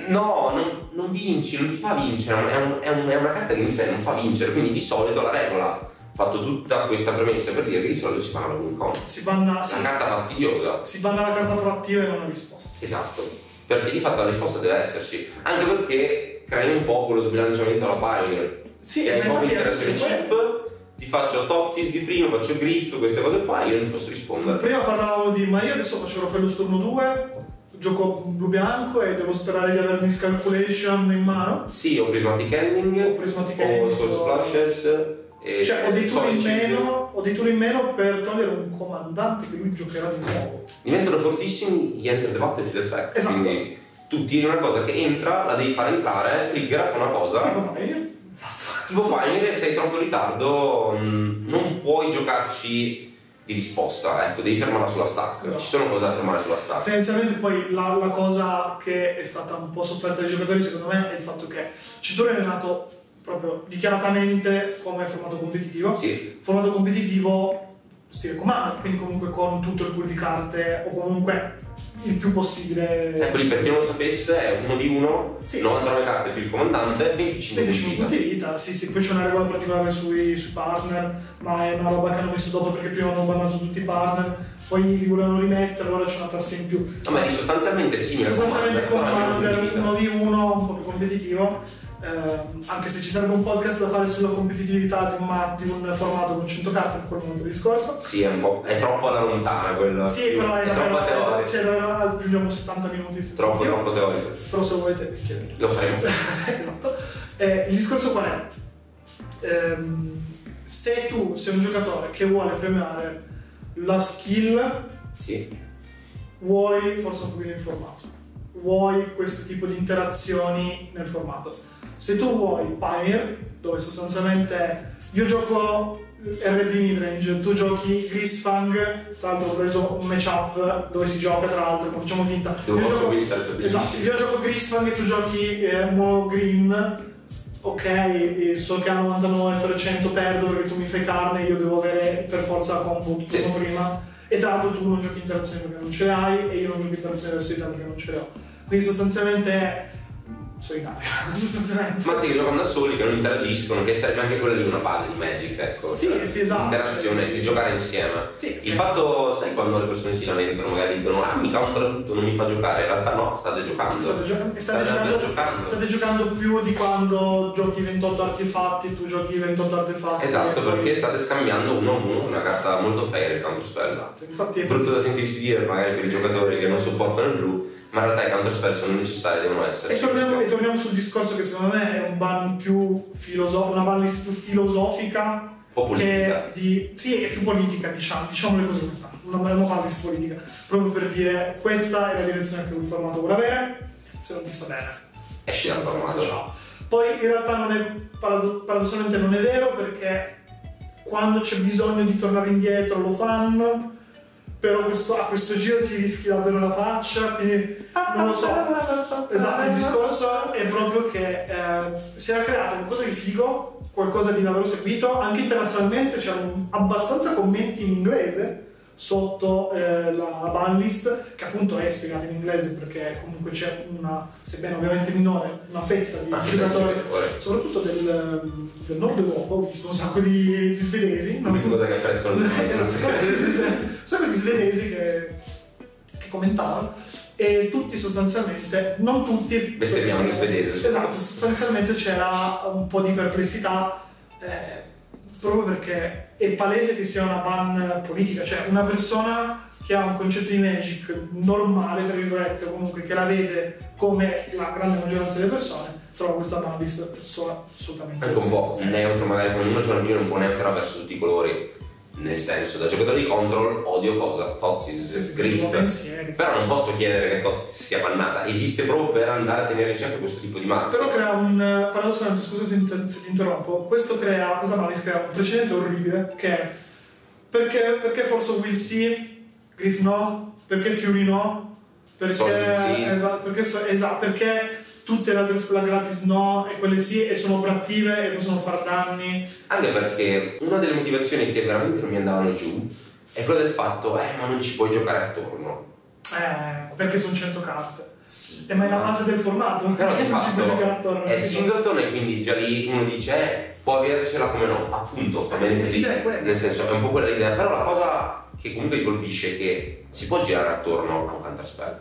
No, non, non vinci, non ti fa vincere, è, un- è un- è una carta che in sé non fa vincere, quindi di solito la regola fatto tutta questa premessa per dire che di solito si parla win con. Si banna, Una si, carta fastidiosa. si banna la carta proattiva e non la risposta. Esatto, perché di fatto la risposta deve esserci, anche perché crei un po' quello sbilanciamento alla Pioneer. Sì, che hai ma poche infatti interazioni adesso chip, ti faccio Toxis di prima, faccio Griff, queste cose qua, io non ti posso rispondere. Prima parlavo di ma io adesso faccio Raffaello turno 2, gioco blu-bianco e devo sperare di avere miscalculation in mano. Sì, ho Prismatic Ending, O Prismatic Ending, Soul o- Splashes, e Cioè ho dei turni in meno, ho dei turni in meno per togliere un comandante che lui giocherà di nuovo. Diventano fortissimi gli Enter the Battlefield Effect, Esatto. quindi tu tiri una cosa che entra, la devi fare entrare, trigger, fa una cosa, Tipo. Esatto. Tipo Pioneer sei troppo in ritardo, mm, non puoi giocarci di risposta, ecco, devi fermarla sulla stack. No. Ci sono cose da fermare sulla stack. Tendenzialmente poi la, la cosa che è stata un po' sofferta dai giocatori secondo me è il fatto che Cittore è nato proprio dichiaratamente come formato competitivo. Sì, Formato competitivo stile comando, quindi comunque con tutto il pool di carte o comunque il più possibile. ecco per chi non lo sapesse è uno di uno, Sì. 99 carte più il comandante, 25 25 punti. punti vita, sì, sì, poi c'è una regola particolare sui, sui partner, ma è una roba che hanno messo dopo perché prima hanno bannato tutti i partner, poi li volevano rimettere, allora c'è una tassa in più. Vabbè, è sostanzialmente simile sostanzialmente Commander, Commander punti vita. uno di uno, un po' più competitivo, ehm, anche se ci sarebbe un podcast da fare sulla competitività di un, ma- di un formato con 100 carte, per quel momento discorso. Sì, è un po'. è troppo alla lontana quella. Sì, però è, è troppo teorica. cioè, davvero aggiungiamo 70 minuti senza Troppo, più. troppo teorico. Però se volete chiedete. Lo faremo. esatto. Eh, il discorso qual è? Ehm, se tu sei un giocatore che vuole premiare la skill, Sì. vuoi forse un pochino informato. Vuoi questo tipo di interazioni nel formato. Se tu vuoi Pioneer, dove sostanzialmente io gioco RB midrange, tu giochi Grisfang, tra l'altro ho preso un matchup dove si gioca tra l'altro, ma facciamo finta. Io gioco- vista Esatto, io gioco Grisfang e tu giochi eh, Mono Green. Ok, so che al 99% perdo perché tu mi fai carne, io devo avere per forza la combo Sì. prima. E tra l'altro tu non giochi interazioni perché non ce le hai e io non gioco interazioni avversità perché non ce le ho. Quindi sostanzialmente solitario. sostanzialmente. Mazzi che giocano da soli, che non interagiscono, che serve anche quella lì una base di Magic, ecco. Sì, Cioè, sì, esatto. Interazione, il giocare insieme. Sì. Il fatto, sai quando le persone si lamentano, magari dicono, ah mi countera tutto, non mi fa giocare, in realtà no, state giocando. State, gioca- state State giocando, giocando. state giocando più di quando giochi 28 artefatti, tu giochi 28 artefatti. Esatto, e perché state scambiando uno a uno una carta molto fair il counter spell. Esatto, infatti È brutto da sentirsi dire magari per i giocatori che non sopportano il blu, ma in realtà i counter spell sono necessari, devono essere. E torniamo, e torniamo sul discorso che secondo me è un ban più filosofico, una ban più filosofica. Un politica. Che di, sì, è più politica, diciamo, diciamole così questa, una, una ban list politica. Proprio per dire questa è la direzione che il formato vuole avere, se non ti sta bene. Esci dal formato. ciao. Poi in realtà non è, parado- paradossalmente non è vero perché quando c'è bisogno di tornare indietro lo fanno, però questo- a questo giro ti rischi davvero la faccia, quindi non lo so. Esatto, il discorso è proprio che eh, si era creato qualcosa di figo, qualcosa di davvero seguito, anche internazionalmente c'erano abbastanza commenti in inglese sotto eh, la ban list, che appunto è spiegata in inglese perché comunque c'è una, sebbene ovviamente minore, una fetta di Ah, giocatori, soprattutto del, del nord Europa, ho visto un sacco di, di svedesi, no? L'unica cosa che apprezzano Esatto, un sacco di svedesi che, che commentavano e tutti sostanzialmente, non tutti Bestemmiamo in svedese. esatto, sostanzialmente c'era un po' di perplessità eh, proprio perché è palese che sia una ban politica, cioè una persona che ha un concetto di Magic normale, tra virgolette, o comunque che la vede come la grande maggioranza delle persone, trova questa ban list so- assolutamente Anche un po' neutro, magari quando uno c'è un'opinione un po' neutra verso tutti i colori. Nel senso, da giocatore di control odio cosa? Sì, Griff. Però non posso chiedere che Tozis sia bannata, esiste proprio per andare a tenere in check questo tipo di mazzi. Però crea un. Paradossalmente, scusa se, inter- se ti interrompo, questo crea. Cosa Malis crea un precedente orribile che è. Perché, perché forse Will sì, Griff no, perché Fury no, perché. Esatto, perché, esatto, perché tutte le altre spell gratis no e quelle sì e sono operative e possono far danni. Anche perché una delle motivazioni che veramente non mi andavano giù è quella del fatto, eh, ma non ci puoi giocare attorno. Eh, perché sono 100 carte. Sì. E ma è la base del formato. Però di Non ci puoi giocare fatto attorno. è singleton e quindi già lì uno dice eh, può avercela come no, appunto, va bene così. Nel senso, è un po' quella l'idea. Però la cosa che comunque colpisce è che si può girare attorno a un counterspell.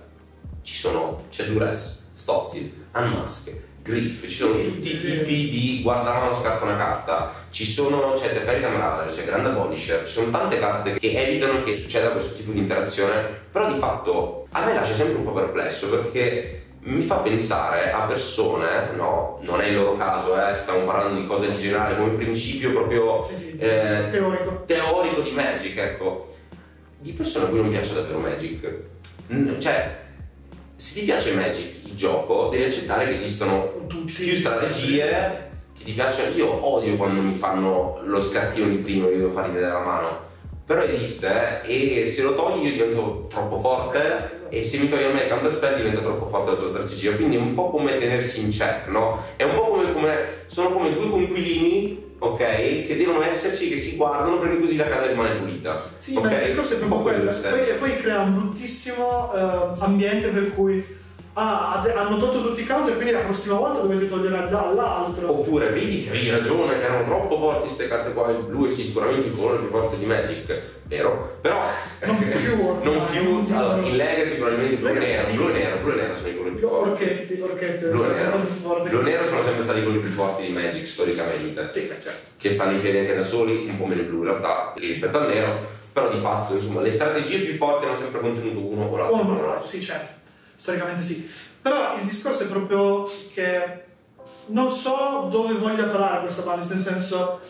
Ci sono, c'è Duress, Stozzi, Unmask, Griff, ci sono tutti i tipi di guarda mano scarta una carta, ci sono, c'è Teferi Camerader, c'è Grand Abolisher, ci sono tante carte che evitano che succeda questo tipo di interazione, però di fatto a me lascia sempre un po' perplesso perché mi fa pensare a persone, no, non è il loro caso, eh, stiamo parlando di cose di generale come principio proprio Sì, sì, eh, teorico. teorico di Magic, ecco, di persone a cui non piace davvero Magic. Cioè, se ti piace Magic, il gioco, devi accettare che esistono Tutti. più strategie che ti piacciono. Io odio quando mi fanno lo scartino di primo e io devo fargli vedere la mano. Però esiste eh, e se lo togli io divento troppo forte e se mi togli a me il counter spell diventa troppo forte la sua strategia. Quindi è un po' come tenersi in check, no? È un po' come, come sono come due conquilini, ok? Che devono esserci, che si guardano perché così la casa rimane pulita. Sì, ok? ma il discorso è proprio quello il. Poi, e poi crea un bruttissimo eh, ambiente per cui ah, hanno tolto tutti i counter, quindi la prossima volta dovete togliere dall'altro. Oppure vedi che avevi ragione, che erano troppo forti queste carte qua, il blu è sicuramente il colore più forte di Magic, vero? Però Non più, non più, non più. allora, in Legacy probabilmente blu e nero, blu e nero orchetti, e sono nero. sono sempre stati i colori più forti di Magic storicamente, Sì, beh, certo. che stanno in piedi anche da soli, un po' meno blu in realtà rispetto al nero, però di fatto insomma le strategie più forti hanno sempre contenuto uno o l'altro. Oh, colore. no, sì, certo. Storicamente sì. Però il discorso è proprio che non so dove voglia parare questa balance, nel senso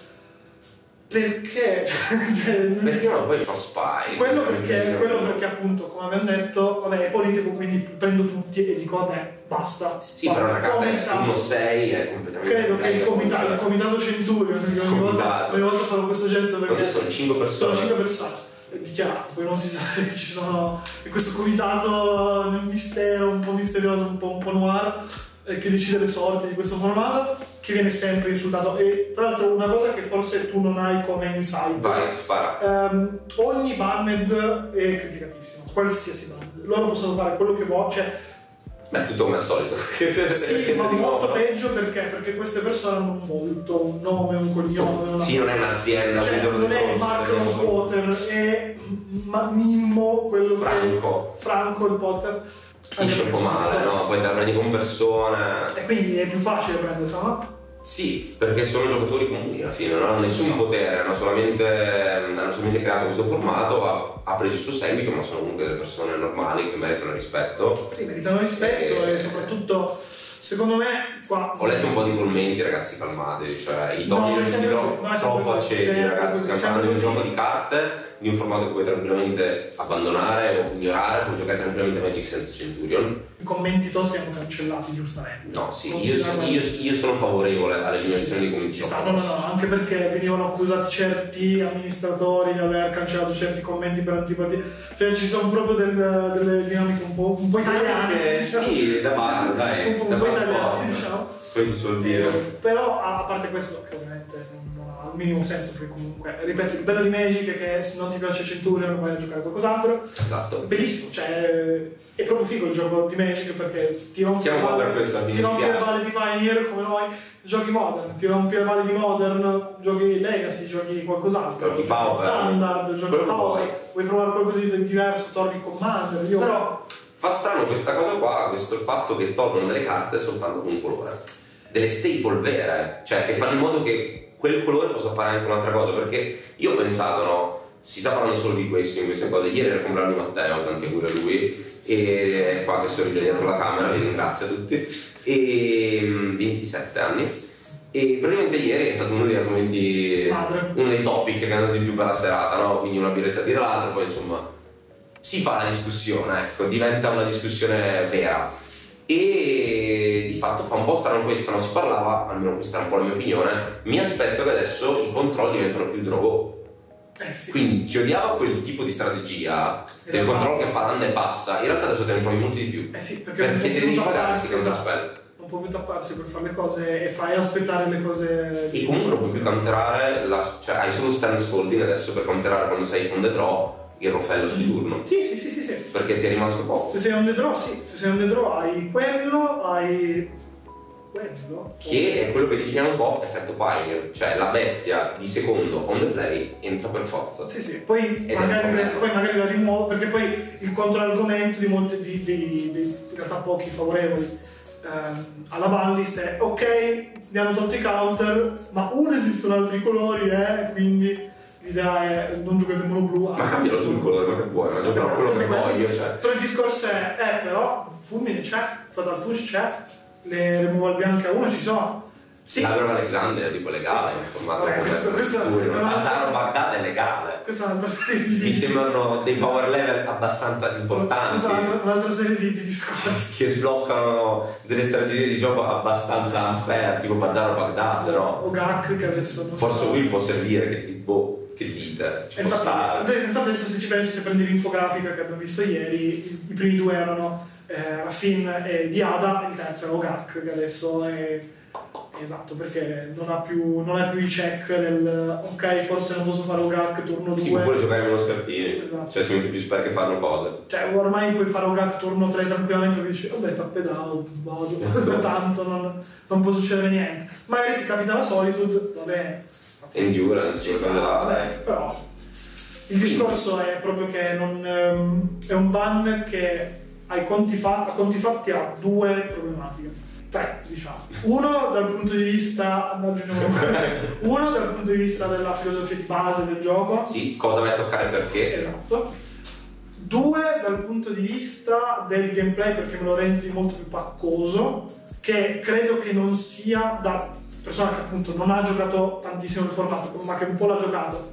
perché? Perché no, poi fa spy. quello perché, quello perché appunto come abbiamo detto vabbè è politico quindi prendo tutti e dico vabbè basta. Sì, però una Come carta sa- 1-6 è completamente credo che il comitato, il comitato Centurion perché ogni volta, ogni volta farò questo gesto perché Quante sono 5 persone? sono 5 persone. Dichiarato poi non si sa se ci sono e questo comitato nel mistero un po' misterioso un po', un po' noir che decide le sorti di questo formato che viene sempre insultato e tra l'altro una cosa che forse tu non hai come insight Vai, spara. Ehm, ogni banned è criticatissimo, qualsiasi banned. Loro possono fare quello che vogliono, cioè, Beh, tutto come al solito. sì, ma molto peggio perché? Perché queste persone hanno un volto, un nome, un cognome, una... Sì, non è un'azienda, cioè, un non è Mark vediamo. Rosewater, è Mimmo, quello Franco. che... Franco, il podcast. Finisce un po' male, no? Poi prendi con persone. E quindi è più facile prendersela, no? Sì, perché sono giocatori comuni alla fine, non hanno nessun potere, hanno solamente, hanno solamente creato questo formato, ha, ha preso il suo seguito, ma sono comunque delle persone normali che meritano rispetto. Sì, meritano rispetto Eh. e soprattutto, secondo me, qua... Ho letto un po' di commenti, ragazzi, calmatevi, cioè i toni No, troppo, accesi, ragazzi. Stiamo parlando di un gioco di carte, di un formato che puoi tranquillamente abbandonare o ignorare, puoi giocare tranquillamente Magic senza Centurion. I commenti tossi hanno cancellati, giustamente. No, sì, io, si danno- io- io sono favorevole all'eliminazione dei commenti sta, no, no, no, anche perché venivano accusati certi amministratori di aver cancellato certi commenti per antipatia. Cioè ci sono proprio del- delle dinamiche un po', un po' italiane. Eh, diciamo. sì, da bar, dai, un po', da un po' italiane, diciamo. Si suol dire. Però a parte questo, che ovviamente non minimo senso, perché comunque, ripeto, il bello di Magic è che se non ti piace Centurion vai a giocare a qualcos'altro. Esatto. Bellissimo, cioè è proprio figo il gioco di Magic perché ti rompi Siamo le qua balle- per questo, mi ti rompi le dispiace. balle di Pioneer come noi, giochi Modern, ti rompi le balle di Modern, giochi Legacy, giochi qualcos'altro, Giochi Power. Standard, giochi Power, vuoi. provare qualcosa di diverso, torni Commander, io Però fa strano questa cosa qua, questo il fatto che tolgono delle carte soltanto con un colore. Delle staple vere, cioè che fanno in modo che quel colore possa fare anche un'altra cosa. Perché io ho pensato, no? Si sta parlando solo di questo, in queste cose. Ieri era il compleanno di Matteo, tanti auguri a lui. E è qua che sorride dietro la camera, vi ringrazio a tutti. E mm, 27 anni. E praticamente ieri è stato uno degli argomenti, Madre. uno dei topic che hanno di più per la serata, no? Quindi una birretta tira l'altra, poi insomma si fa la discussione, ecco, diventa una discussione vera. E fatto fa un po' strano questo, non si parlava, almeno questa è un po' la mia opinione, mi aspetto che adesso i controlli diventano più drogo. Eh sì. Quindi chi odiava quel tipo di strategia del realtà- controllo che fa anda e passa, in realtà adesso te ne trovi molti di più. Eh sì, perché, Perché devi pagare questi counter esatto. spell. Non può più tapparsi per fare le cose e fai aspettare le cose. E comunque non puoi più counterare, la, cioè hai solo stance holding adesso per counterare quando sei on the draw il rofello di turno. Sì, sì, sì, sì, sì. Perché ti è rimasto poco. Se sei on the draw, sì. Se sei the draw hai quello, hai. Quello? Che è quello che dicevamo un po' effetto Pioneer, cioè la bestia di secondo on the play entra per forza. Sì, sì, poi magari, un poi magari la rimuovo perché poi il controargomento di molti di, di- di- in realtà pochi favorevoli ehm, alla ballist è ok, mi hanno tolto i counter, ma uno esistono altri colori, eh, quindi l'idea è non giocate mono blu. Ma cazzo lo tu il colore che vuoi, ma giocherò quello che voglio, cioè. Però il discorso è, eh però, fulmine c'è, fatal push c'è, le removal bianche a uno ci sono. Sì, L'Agro Alexandria tipo legale, Sì. formato come questo- questo- Azzaro Baghdad è legale. questa è un'altra serie di Mi sembrano dei power level abbastanza importanti. Questa è un'altra, serie di, di discorsi. che sbloccano delle strategie di gioco abbastanza unfair, tipo Bazzaro Baghdad, no? O Gak che adesso non Forse so. Will può servire, che, boh, dite, ci E stare. Infatti, infatti adesso se ci pensi, se prendi l'infografica che abbiamo visto ieri, i, i primi due erano eh, Raffin e Diada, il terzo era Ogak che adesso è esatto perché non ha più, non ha più i check del ok forse non posso fare Ogak turno 2 Si può pure giocare meno scartini, Esatto. cioè si mette più spero che fanno cose. cioè ormai puoi fare Ogak turno 3 tranquillamente perché dici vabbè tapped out vado tanto non, non può succedere niente magari ti capita la solitude va bene Endurance, cose però il discorso è proprio che non, ehm, è un ban che ai conti fatti, a conti fatti ha due problematiche. Tre, diciamo. Uno dal punto di vista. no. Uno dal punto di vista della filosofia di base del gioco. Sì, cosa vai a toccare perché? Esatto. Due dal punto di vista del gameplay perché me lo rendi molto più paccoso, che credo che non sia da persona che appunto non ha giocato tantissimo il formato, ma che un po' l'ha giocato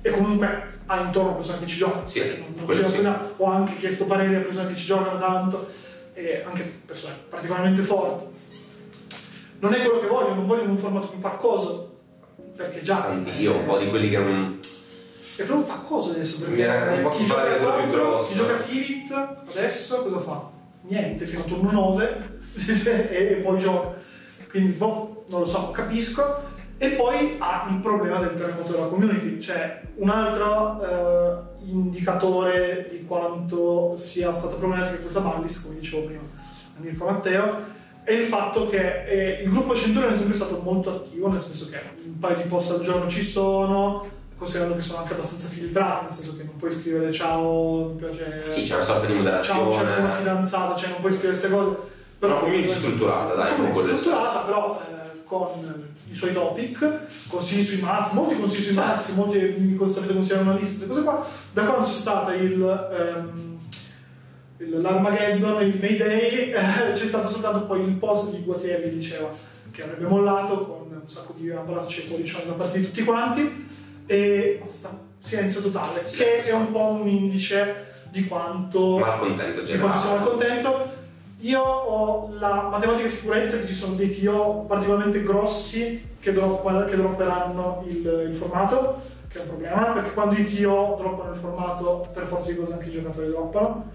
e comunque ha intorno persone che ci giocano. Sì, non- sì. gioco- Ho anche chiesto pareri a persone che ci giocano tanto e anche persone particolarmente forti. Non è quello che voglio, non voglio un formato più paccoso, perché già... Sandio, un po' di quelli che non... È proprio paccoso adesso perché un po' chi gioca, quello più contro- grosso. chi gioca Kirit adesso cosa fa? Niente, fino a turno 9 e, e poi gioca. Quindi boh, non lo so, capisco. E poi ha il problema del terremoto della community, cioè un altro eh, indicatore di quanto sia stata problematica questa ballis, come dicevo prima a Mirko Matteo, è il fatto che eh, il gruppo Centurion è sempre stato molto attivo, nel senso che un paio di post al giorno ci sono, considerando che sono anche abbastanza filtrati, nel senso che non puoi scrivere ciao, mi piace... Sì, c'è una sorta di Ciao, moderazione. c'è una fidanzata, cioè non puoi scrivere queste cose. Una community strutturata, dai, quelle- strutturata, però eh, con i suoi topic, consigli sui mazzi, molti consigli sui mazzi, molti mi sapete consigliare una lista, queste cose qua. Da quando c'è stata il, ehm, il- l'Armageddon, il Mayday, eh, c'è stato soltanto poi il post di Guattieri che diceva che avrebbe mollato con un sacco di abbracci e cuoricioni da parte di tutti quanti e basta, silenzio totale, Silenzio che è un po' un indice di quanto Malcontento di quanto sono contento. Io ho la matematica di sicurezza che ci sono dei TO particolarmente grossi che, droppa- che dropperanno il, il formato, che è un problema, perché quando i TO droppano il formato, per forza di cose anche i giocatori droppano.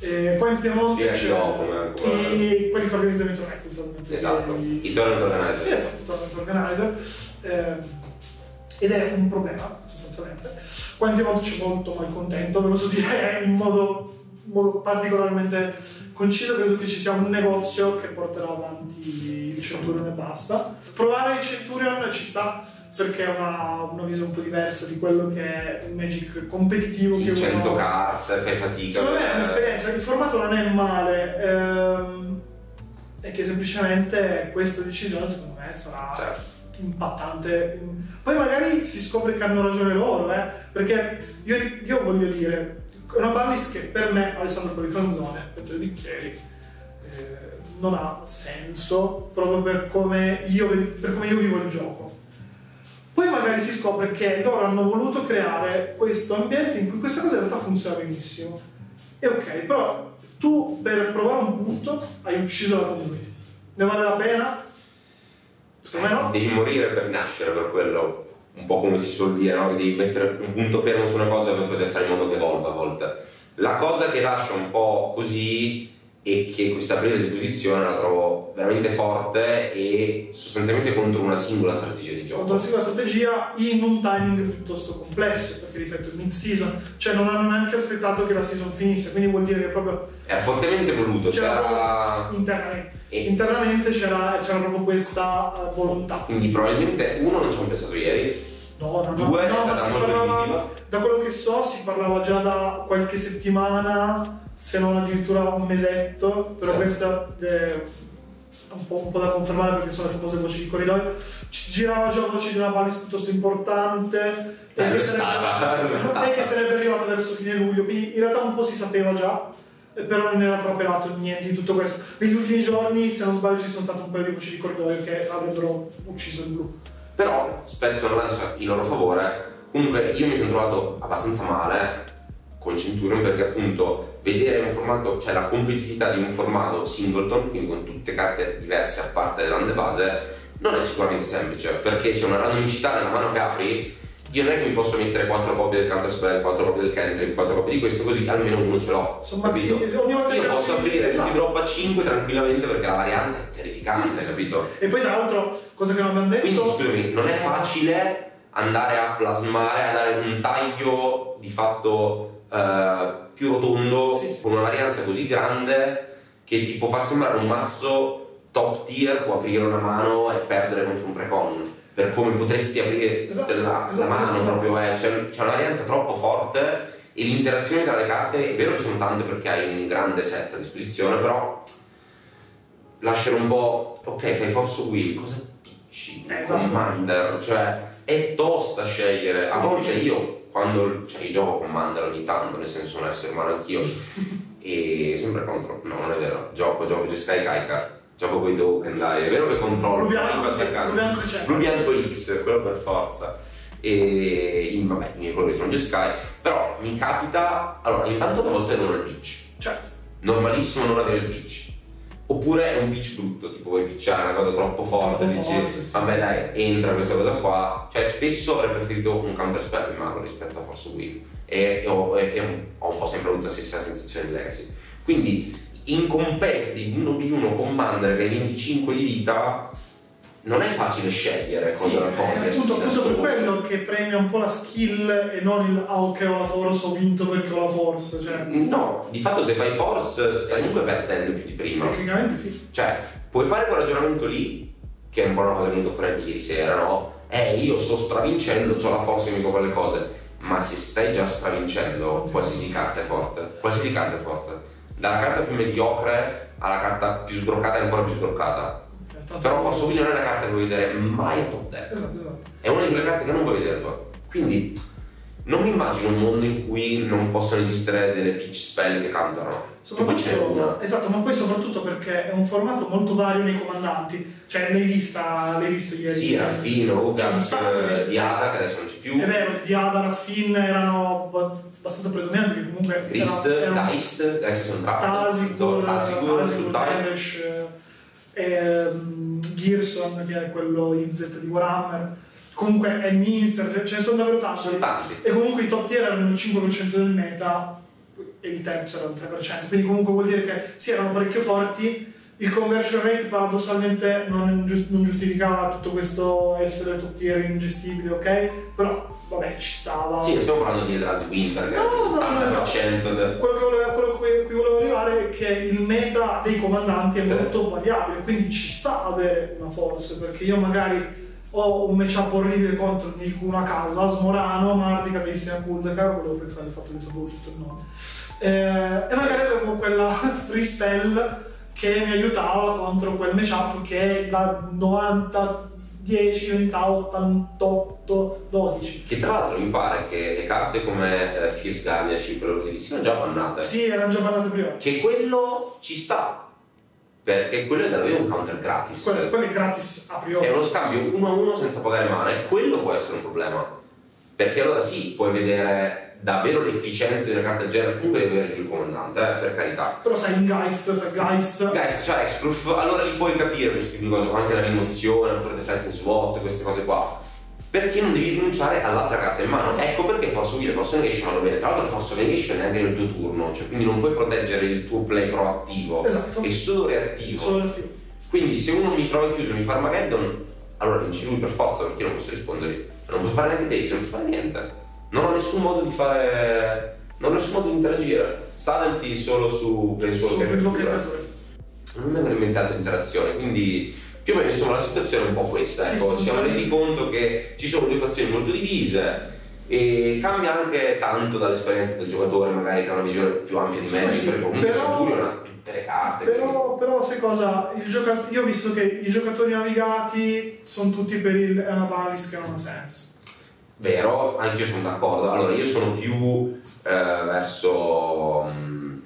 E poi in Piemonte Spiegaci c'è come- i- quelli che organizzano i tornei sostanzialmente. Esatto, I- i torneo organizer. sì, esatto, tournament organizer. Ehm, ed è un problema, sostanzialmente. Qua in Piemonte c'è molto malcontento, ve lo so dire in modo particolarmente conciso, credo che ci sia un negozio che porterà avanti il Centurion e basta. Provare il Centurion ci sta perché è una, una visione un po' diversa di quello che è un Magic competitivo che Sì, 100 uno... carte, fai fatica. Secondo me è un'esperienza, il formato non è male, ehm, è che semplicemente questa decisione secondo me sarà Certo. impattante. Poi magari si scopre che hanno ragione loro, eh, perché io, io voglio dire, una ballis che per me, Alessandro Polifanzone, Petro Bicchieri, eh, non ha senso proprio per come io, per come io vivo il gioco. Poi magari si scopre che loro hanno voluto creare questo ambiente in cui questa cosa in realtà funziona benissimo. E ok, però tu per provare un punto hai ucciso la community. Ne vale la pena? Secondo me no. Devi morire per nascere per quello. Un po' come si suol dire, no? Che devi mettere un punto fermo su una cosa per poter fare in modo che evolva a volte. La cosa che lascia un po' così e che questa presa di posizione la trovo veramente forte e sostanzialmente contro una singola strategia di gioco. Contro una singola strategia in un timing piuttosto complesso, perché ripeto, mid season, cioè non hanno neanche aspettato che la season finisse, quindi vuol dire che proprio... Era fortemente voluto, c'era... c'era... Internamente, e... internamente c'era, c'era, proprio questa uh, volontà. Quindi probabilmente uno non ci hanno pensato ieri. No, no, no, Due no, è stata molto parlava, Da quello che so si parlava già da qualche settimana se non addirittura un mesetto, però sì. questa è un po', un po', da confermare perché sono le famose voci di corridoio. Ci girava già voce di una Balis piuttosto importante e che, sarebbe, e che sarebbe arrivata verso fine luglio, quindi in realtà un po' si sapeva già però non era trapelato niente di tutto questo. Negli ultimi giorni, se non sbaglio, ci sono state un paio di voci di corridoio che avrebbero ucciso il blu. Però spezzo una lancia in loro favore. Comunque io mi sono trovato abbastanza male con Centurion perché appunto vedere un formato, cioè la competitività di un formato singleton, quindi con tutte carte diverse a parte le lande base, non è sicuramente semplice perché c'è una randomicità nella mano che apri. Io non è che mi posso mettere 4 copie del counter spell, 4 copie del cantrip, 4 copie di questo, così almeno uno ce l'ho. Insomma, sì, Io posso aprire esatto. tutti drop a 5 tranquillamente perché la varianza è terrificante, sì, capito? E poi tra l'altro, cosa che non abbiamo detto. Quindi scusami, non è facile andare a plasmare, a dare un taglio di fatto uh, più rotondo sì. con una varianza così grande che ti può far sembrare un mazzo top tier può aprire una mano e perdere contro un precon per come potresti aprire esatto, la, esatto, la, mano esatto. proprio è, c'è, c'è, una varianza troppo forte e l'interazione tra le carte è vero che sono tante perché hai un grande set a disposizione però lasciano un po' ok fai force will cosa picci esatto. commander cioè è tosta scegliere. A volte io quando cioè, io gioco Commander ogni tanto, nel senso sono essere umano anch'io, e sempre contro, no, non è vero, gioco, gioco Jeskai Kaikar, gioco con i token, dai, è vero che controllo, Blu bianco, sì, Blu bianco, Blu bianco X, quello per forza. E in, vabbè, i miei colori sono Jeskai, però mi capita, allora, intanto a volte non ho il pitch. Certo. Normalissimo non avere il pitch Oppure è un pitch brutto, tipo vuoi pitchare una cosa troppo forte, troppo dici forte, sì. me dai, entra questa cosa qua. Cioè spesso avrei preferito un counter spell in mano rispetto a Force Will e, e, ho, e, e ho, un po' sempre avuto la stessa sensazione di Legacy. Quindi in competitive 1 v 1 Commander che hai 25 di vita non è facile scegliere cosa sì, da togliersi. Appunto, appunto per quello che premia un po' la skill e non il ah ok ho la force, ho vinto perché ho la force. Cioè... No, di fatto se fai force stai comunque perdendo più di prima. Tecnicamente sì. Cioè, puoi fare quel ragionamento lì, che è un po' una cosa che è venuta fuori ieri sera, no? Eh, io sto stravincendo, ho la forza e mi quelle cose. Ma se stai già stravincendo, qualsiasi carta è forte. Qualsiasi carta è forte. Dalla carta più mediocre alla carta più sbroccata e ancora più sbroccata però Force Will non è una carta che vuoi vedere mai a top deck. Esatto, esatto. È una di quelle carte che non vuoi vedere tu. Quindi non mi immagino un mondo in cui non possono esistere delle pitch spell che cantano. Soprattutto, esatto, ma poi soprattutto perché è un formato molto vario nei comandanti. Cioè, l'hai vista, l'hai visto ieri? Sì, Raffino, Ugax, Diada, che adesso non c'è più. È vero, Diada, Raffin erano abbastanza predominanti, che comunque. Grist, erano, Geist, Geist sono tratti. Tasigur, Tasigur, Tamesh ehm, Gearson che è quello IZ di Warhammer comunque è Minster ce ne sono davvero tanti. sono tanti e comunque i top tier erano il 5% del meta e il terzo era il 3% quindi comunque vuol dire che sì erano parecchio forti il conversion rate paradossalmente non, giust- non, giustificava tutto questo essere top tier ingestibile, ok? Però vabbè ci stava. Sì, stiamo parlando di Eldrazi Winter, no, no, no, no, del... quello, che volevo, quello a cui volevo arrivare è che il meta dei comandanti è sì. molto variabile, quindi ci sta avere una force, perché io magari ho un matchup orribile contro dico una casa, Smorano, Mardica, Deistina Kuldekar, volevo pensare al fatto che sapevo tutto il nome. Eh, e magari avevo quella free spell che mi aiutava contro quel matchup che da 90 10 diventa 88 12 che tra l'altro mi pare che le carte come eh, Fierce Guardianship così siano già bannate sì erano già bannate prima che quello ci sta perché quello è davvero un counter gratis. Quello, quello è gratis a priori. È uno scambio uno a uno senza pagare mana e quello può essere un problema. Perché allora sì, puoi vedere davvero l'efficienza di una carta del genere, comunque devi avere giù il comandante, eh, per carità. Però sai in Geist, Geist. Geist, cioè Exproof, allora li puoi capire questi tipo di cose, anche la rimozione, oppure deflecting SWAT, queste cose qua. Perché non devi rinunciare all'altra carta in mano? Ecco perché Force Will e Force Negation vanno bene. Tra l'altro Force Negation è anche nel tuo turno, cioè quindi non puoi proteggere il tuo play proattivo, Esatto. è solo reattivo. Solo reattivo. Quindi se uno mi trova chiuso e mi fa Armageddon, allora vinci lui per forza perché io non posso rispondere. Non posso fare neanche base, non posso fare niente. Non ho nessun modo di fare. Non ho nessun modo di interagire. Salenti solo su penso che. Non mi avrebbe inventato interazione, quindi più o meno insomma la situazione è un po' questa. Sì, Ecco, ci siamo resi conto che ci sono due fazioni molto divise e cambia anche tanto dall'esperienza del giocatore, magari che ha una visione più ampia di Magic, sì, perché comunque però- Centurion ha tutte le carte. quindi- Però, però sai cosa? Il gioca- io ho visto che i giocatori navigati sono tutti per il balance che non ha senso. Vero, anche io sono d'accordo. Allora, io sono più eh, verso mm,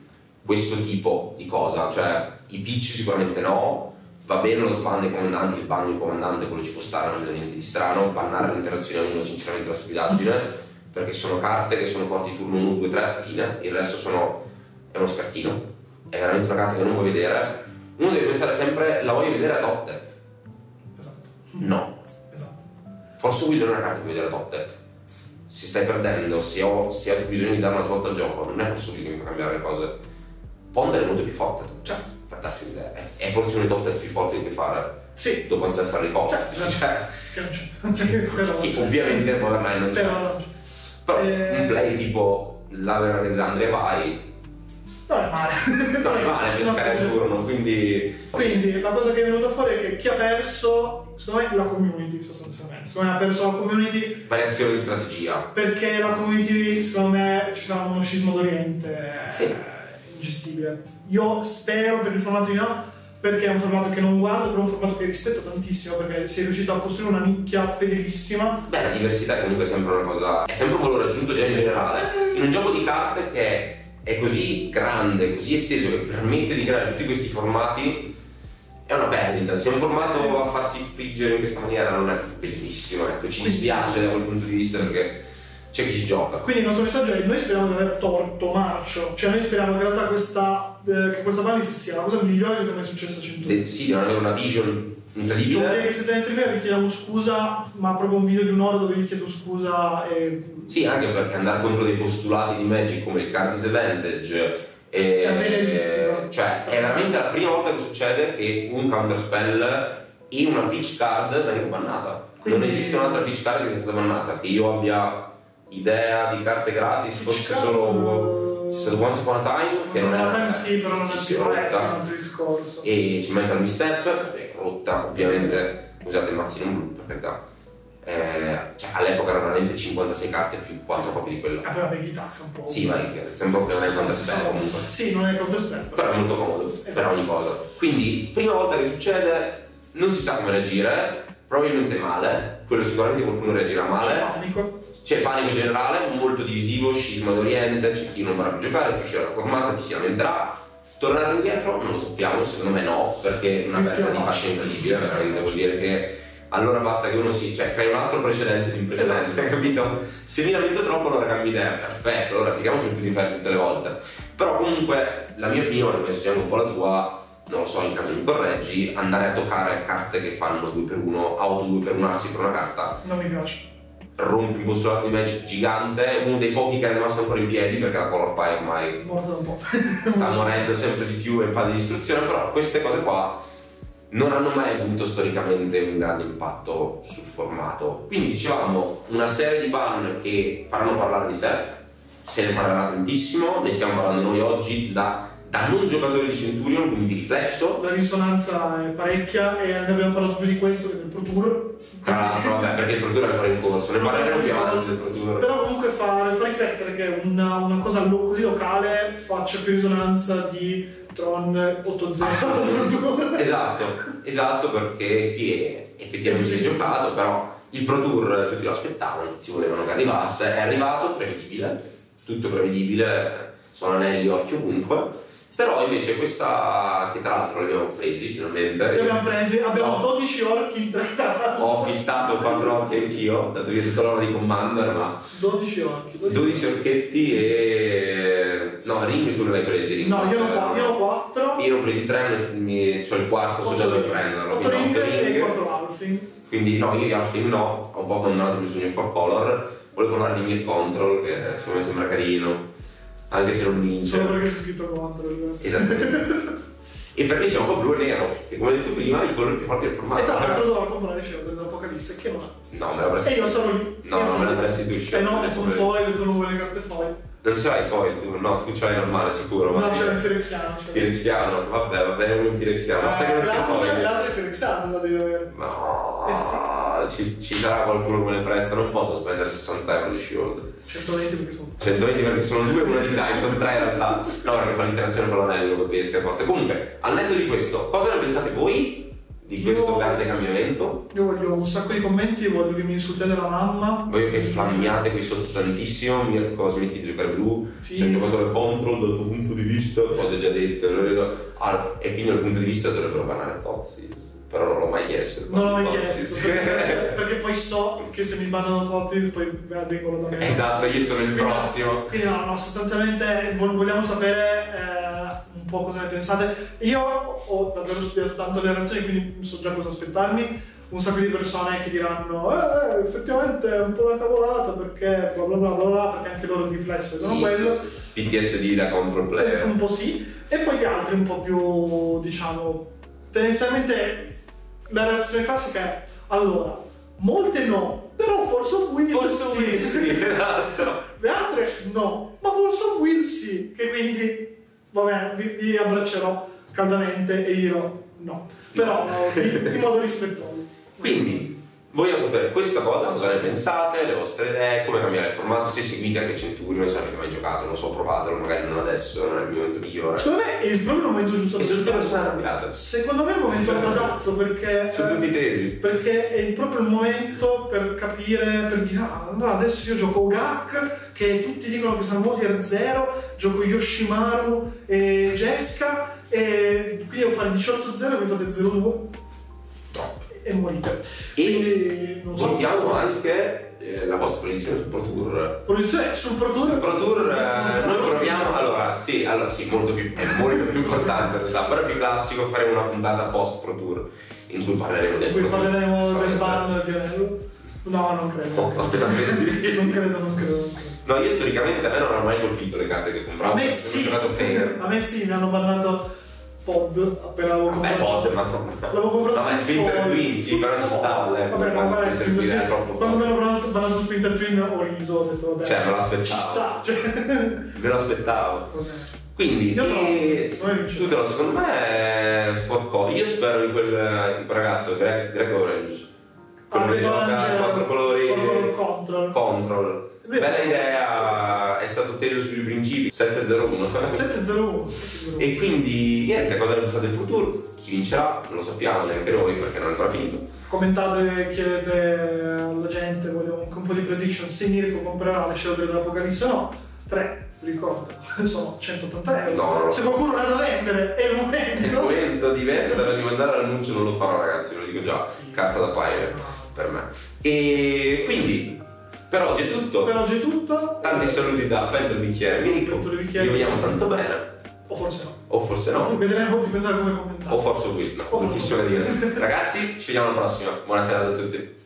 questo tipo di cosa, cioè i pitch sicuramente no, va bene lo sban dei comandanti, il ban del comandante, quello ci può stare, non vedo niente di strano, bannare l'interazione a uno sinceramente è una stupidaggine, perché sono carte che sono forti turno 1, 2, 3, fine, il resto sono, è uno scartino, è veramente una carta che non vuoi vedere, uno deve pensare sempre, la voglio vedere a top deck? Esatto. No. Forse Will non è una carta che vuoi vedere deck. Se stai perdendo, se ho, se ho bisogno di dare una svolta al gioco, non è Forse Will che mi fa cambiare le cose. Ponder è molto più forte, Certo. per darti un'idea. È, è forse uno dei top deck più forti che puoi fare Sì. dopo le cose. Certo, Cioè, Che che ovviamente Borderline non c'è. però non c'è. Però Eh. un play tipo l'Aver Alexandria vai, Non è male. non è male per pescare il turno, quindi... Quindi la cosa che è venuta fuori è che chi ha perso, secondo me, la community sostanzialmente. Secondo me ha perso la community Variazione di strategia. perché la community, secondo me, ci sarà uno scismo d'Oriente Sì. eh, ingestibile. Io spero per il formato di no, perché è un formato che non guardo, però è un formato che rispetto tantissimo, perché sei riuscito a costruire una nicchia fedelissima. Beh, la diversità è comunque sempre una cosa. è sempre un valore aggiunto già in generale. In un gioco di carte che è così grande, così esteso, che permette di creare tutti questi formati, è una perdita. Se un formato a farsi friggere in questa maniera non è bellissimo, ecco, ci dispiace da quel punto di vista perché c'è chi ci gioca. Quindi il nostro messaggio è noi speriamo di aver torto marcio, cioè noi speriamo che in realtà questa, eh, che questa balance sia la cosa migliore che sia mai successa a Centurion. De- sì, devono avere una vision Cioè, vuol dire incredibile. che se te ne entri vi chiediamo scusa, ma proprio un video di un'ora dove vi chiedo scusa e... Sì, anche perché andare contro dei postulati di Magic come il card disadvantage e, È cioè è veramente la prima volta che succede che un counterspell e una pitch card vengono bannata. Quindi- Non esiste un'altra pitch card che sia stata bannata. Che io abbia idea di carte gratis, fosse solo c'è stato Once Upon a Time che non è sì, però non si rotta. e c'è Mental Misstep si è rotta ovviamente. Usate il mazzino blu per carità eh, cioè, all'epoca erano veramente 56 carte più 4 copie di Ah, però Big Tax è un po'... sì ma sembra proprio non è counter spell comunque. Sì, non è counter spell. però. È molto comodo per ogni cosa. Quindi prima volta che succede non si sa come reagire probabilmente male quello sicuramente qualcuno reagirà C'è male panico. c'è panico generale molto divisivo scisma d'Oriente c'è chi non vorrà più giocare chi uscirà dalla formata chi si lamenterà. Tornare indietro non lo sappiamo secondo me no perché è una perdita di fascia incredibile veramente. Vuol dire che allora basta che uno si cioè crei un altro precedente di un precedente Esatto. hai capito? se mi lamento troppo allora cambi idea perfetto allora tiriamo sul più di ferro tutte le volte però comunque la mia opinione penso sia un po' la tua non lo so in caso mi correggi andare a toccare carte che fanno 2 per 1 auto 2 per 1 assi per una carta Non mi piace. rompi un postulato di Magic gigante uno dei pochi che è rimasto ancora in piedi perché la Color Pie ormai Morto da un po'. sta morendo sempre di più in fase di distruzione, però queste cose qua non hanno mai avuto storicamente un grande impatto sul formato. Quindi dicevamo una serie di ban che faranno parlare di sé, se ne parlerà tantissimo, ne stiamo parlando noi oggi da, da non giocatore di Centurion, quindi di riflesso. La risonanza è parecchia e ne abbiamo parlato più di questo che del Pro Tour. Tra l'altro, vabbè, perché il Pro Tour è ancora in corso, ne parleremo più avanti del Pro Tour. Però comunque fa, fa riflettere che una, una cosa così locale faccia più risonanza di Tron 8-0 Esatto, esatto perché chi è effettivamente si è giocato, però il Pro Tour tutti lo aspettavano, ci volevano che arrivasse, è arrivato, prevedibile, tutto prevedibile, sono anelli occhi ovunque Però invece questa, che tra l'altro l'abbiamo presi finalmente. Li abbiamo presi, abbiamo Ho- 12 orchi in tre Ho acquistato 4 orchi anch'io, dato che tutto l'oro di Commander, ma 12 orchi. 12 orchetti e... No, ring tu ne l'hai presi, ring. No, io ne ho Eh, qua- io ne ho 4. Io ne ho presi 3, mi... c'ho il quarto, so già dove prenderlo. 8 quindi ring e ring. 4 alfring. Quindi no, io gli Alfheim no, ho un po' abbandonato il mio sogno 4 Color, volevo provare il Mir Control, che secondo me sembra carino, anche se non vince. Solo perché c'è scritto contro. Esattamente. e perché gioco blu e nero, che come ho detto prima, i colori più forti del formato. E tra l'altro dovrò comprare Shadow dell'Apocalisse, che non è. No, me la E presti. io sono lì. No, Io no, sono me la lì. presti tu, Eh Shadow, no, sono foil, tu non vuoi le carte foil. Non ce l'hai poi tu, no, tu ce l'hai normale sicuro. No, ma- c'era il Firexiano. Firexiano, vabbè, va bene un Firexiano, basta che non sia l'altro, poi. l'altro è Firexiano, la devi avere. No, Eh ci, ci sarà qualcuno che me ne presta, non posso spendere 60 euro di shield. 120 perché sono 120 perché sono due, una di side, sono tre in realtà. No, perché fa l'interazione con l'anello, che pesca forte. Comunque, al netto di questo, cosa ne pensate voi di questo Io- grande cambiamento? Io voglio un sacco di commenti, voglio che mi insultate la mamma. Voglio che flammiate qui sotto tantissimo, Mirko smetti di giocare blu, Sì. sei un giocatore control dal tuo punto di vista, cose già dette, Ah, e quindi dal punto di vista dovrebbero banare Tozis. Però non l'ho mai chiesto. Non l'ho mai chiesto, perché, perché poi so che se mi bannano tutti poi vengono da me. esatto, io sono il prossimo. Quindi no, no, sostanzialmente vo- vogliamo sapere eh, un po' cosa ne pensate. Io ho davvero studiato tanto le reazioni, quindi so già cosa aspettarmi. Un sacco di persone che diranno eh, effettivamente è un po' una cavolata perché bla bla bla bla, bla perché anche loro di riflesso sono Sì, quello. sì, sì. PTSD da control Eh, player. Un po' sì, e poi gli altri un po' più, diciamo, tendenzialmente la reazione classica è allora, molte no, però forse Will Forse sì. Will, sì, esatto. Le altre no, ma forse Will sì, che quindi, vabbè, vi, vi abbraccerò caldamente e io no, però in, in modo rispettoso. Quindi, voglio sapere questa cosa, cosa ne pensate, le vostre idee, come cambiare il formato, se seguite anche Centurion, se avete mai giocato, non so, provatelo, magari non adesso, non è il momento migliore. Secondo me è proprio il momento giusto E per sono tutte persone arrabbiate. Secondo me è il momento adatto perché... Sono eh, tutti tesi. Perché è proprio il momento per capire, per dire, ah, allora adesso io gioco Gak, che tutti dicono che sono molti R0, gioco Yoshimaru e Jeska, e quindi devo fare 18-0 e voi fate 0-2 e morite. E Quindi non so. anche eh, la vostra posizione sul Pro Tour. Produzione sul Pro Tour. Sul Pro Tour eh, noi proviamo, allora sì, allora sì, molto più, è molto più importante in realtà, però più classico fare una puntata post Pro Tour in cui parleremo del Pro Tour. parleremo del ban di Anello. No, non credo. Oh, Non credo, appena pensi. non credo, non credo. non credo. No, io storicamente a me non hanno mai colpito le carte che compravo. A me sì, Ho a me sì, mi hanno bannato Pod appena l'avevo Beh, comprato. Pod, ma. L'avevo comprato No, ma è Splinter. Twin, sì, però ci eh, Vabbè, quando ma vabbè, Splinter Twin è troppo Quando hanno bannato, bannato Splinter Twin ho riso, ho detto vabbè. Cioè, me lo Ci aspettavo. sta, cioè. Me lo aspettavo. Quindi, Io eh, me vince. tu te lo secondo me è Forco. Io spero in quel, quel ragazzo, Greg, Greg Orange. Quello che Ah, gioca Orange, quattro colori. control. Control. Bella idea, è stato teso sui principi. 701. 7-0-1. E quindi niente, cosa ne pensate del futuro? Chi vincerà? Non lo sappiamo neanche noi perché non è ancora finito. Commentate, chiedete alla gente, voglio anche un po' di prediction, se Mirko comprerà le scelte dell'Apocalisse o no. 3, ricordo, sono 180 euro. No, no. Se qualcuno ha da vendere, è il È il momento. momento di vendere, di mandare l'annuncio, non lo farò ragazzi, ve lo dico già. Sì. Carta da Pioneer per me. E quindi, per oggi è tutto. Per oggi è tutto. Tanti saluti da Pentro Bicchiere Mirko. Bicchiere. Vi vogliamo tanto bene. O forse no. O forse no. Vedremo, dipende da come commentate. O forse Will. No, O forse. Ragazzi, ci vediamo alla prossima. Buonasera a tutti.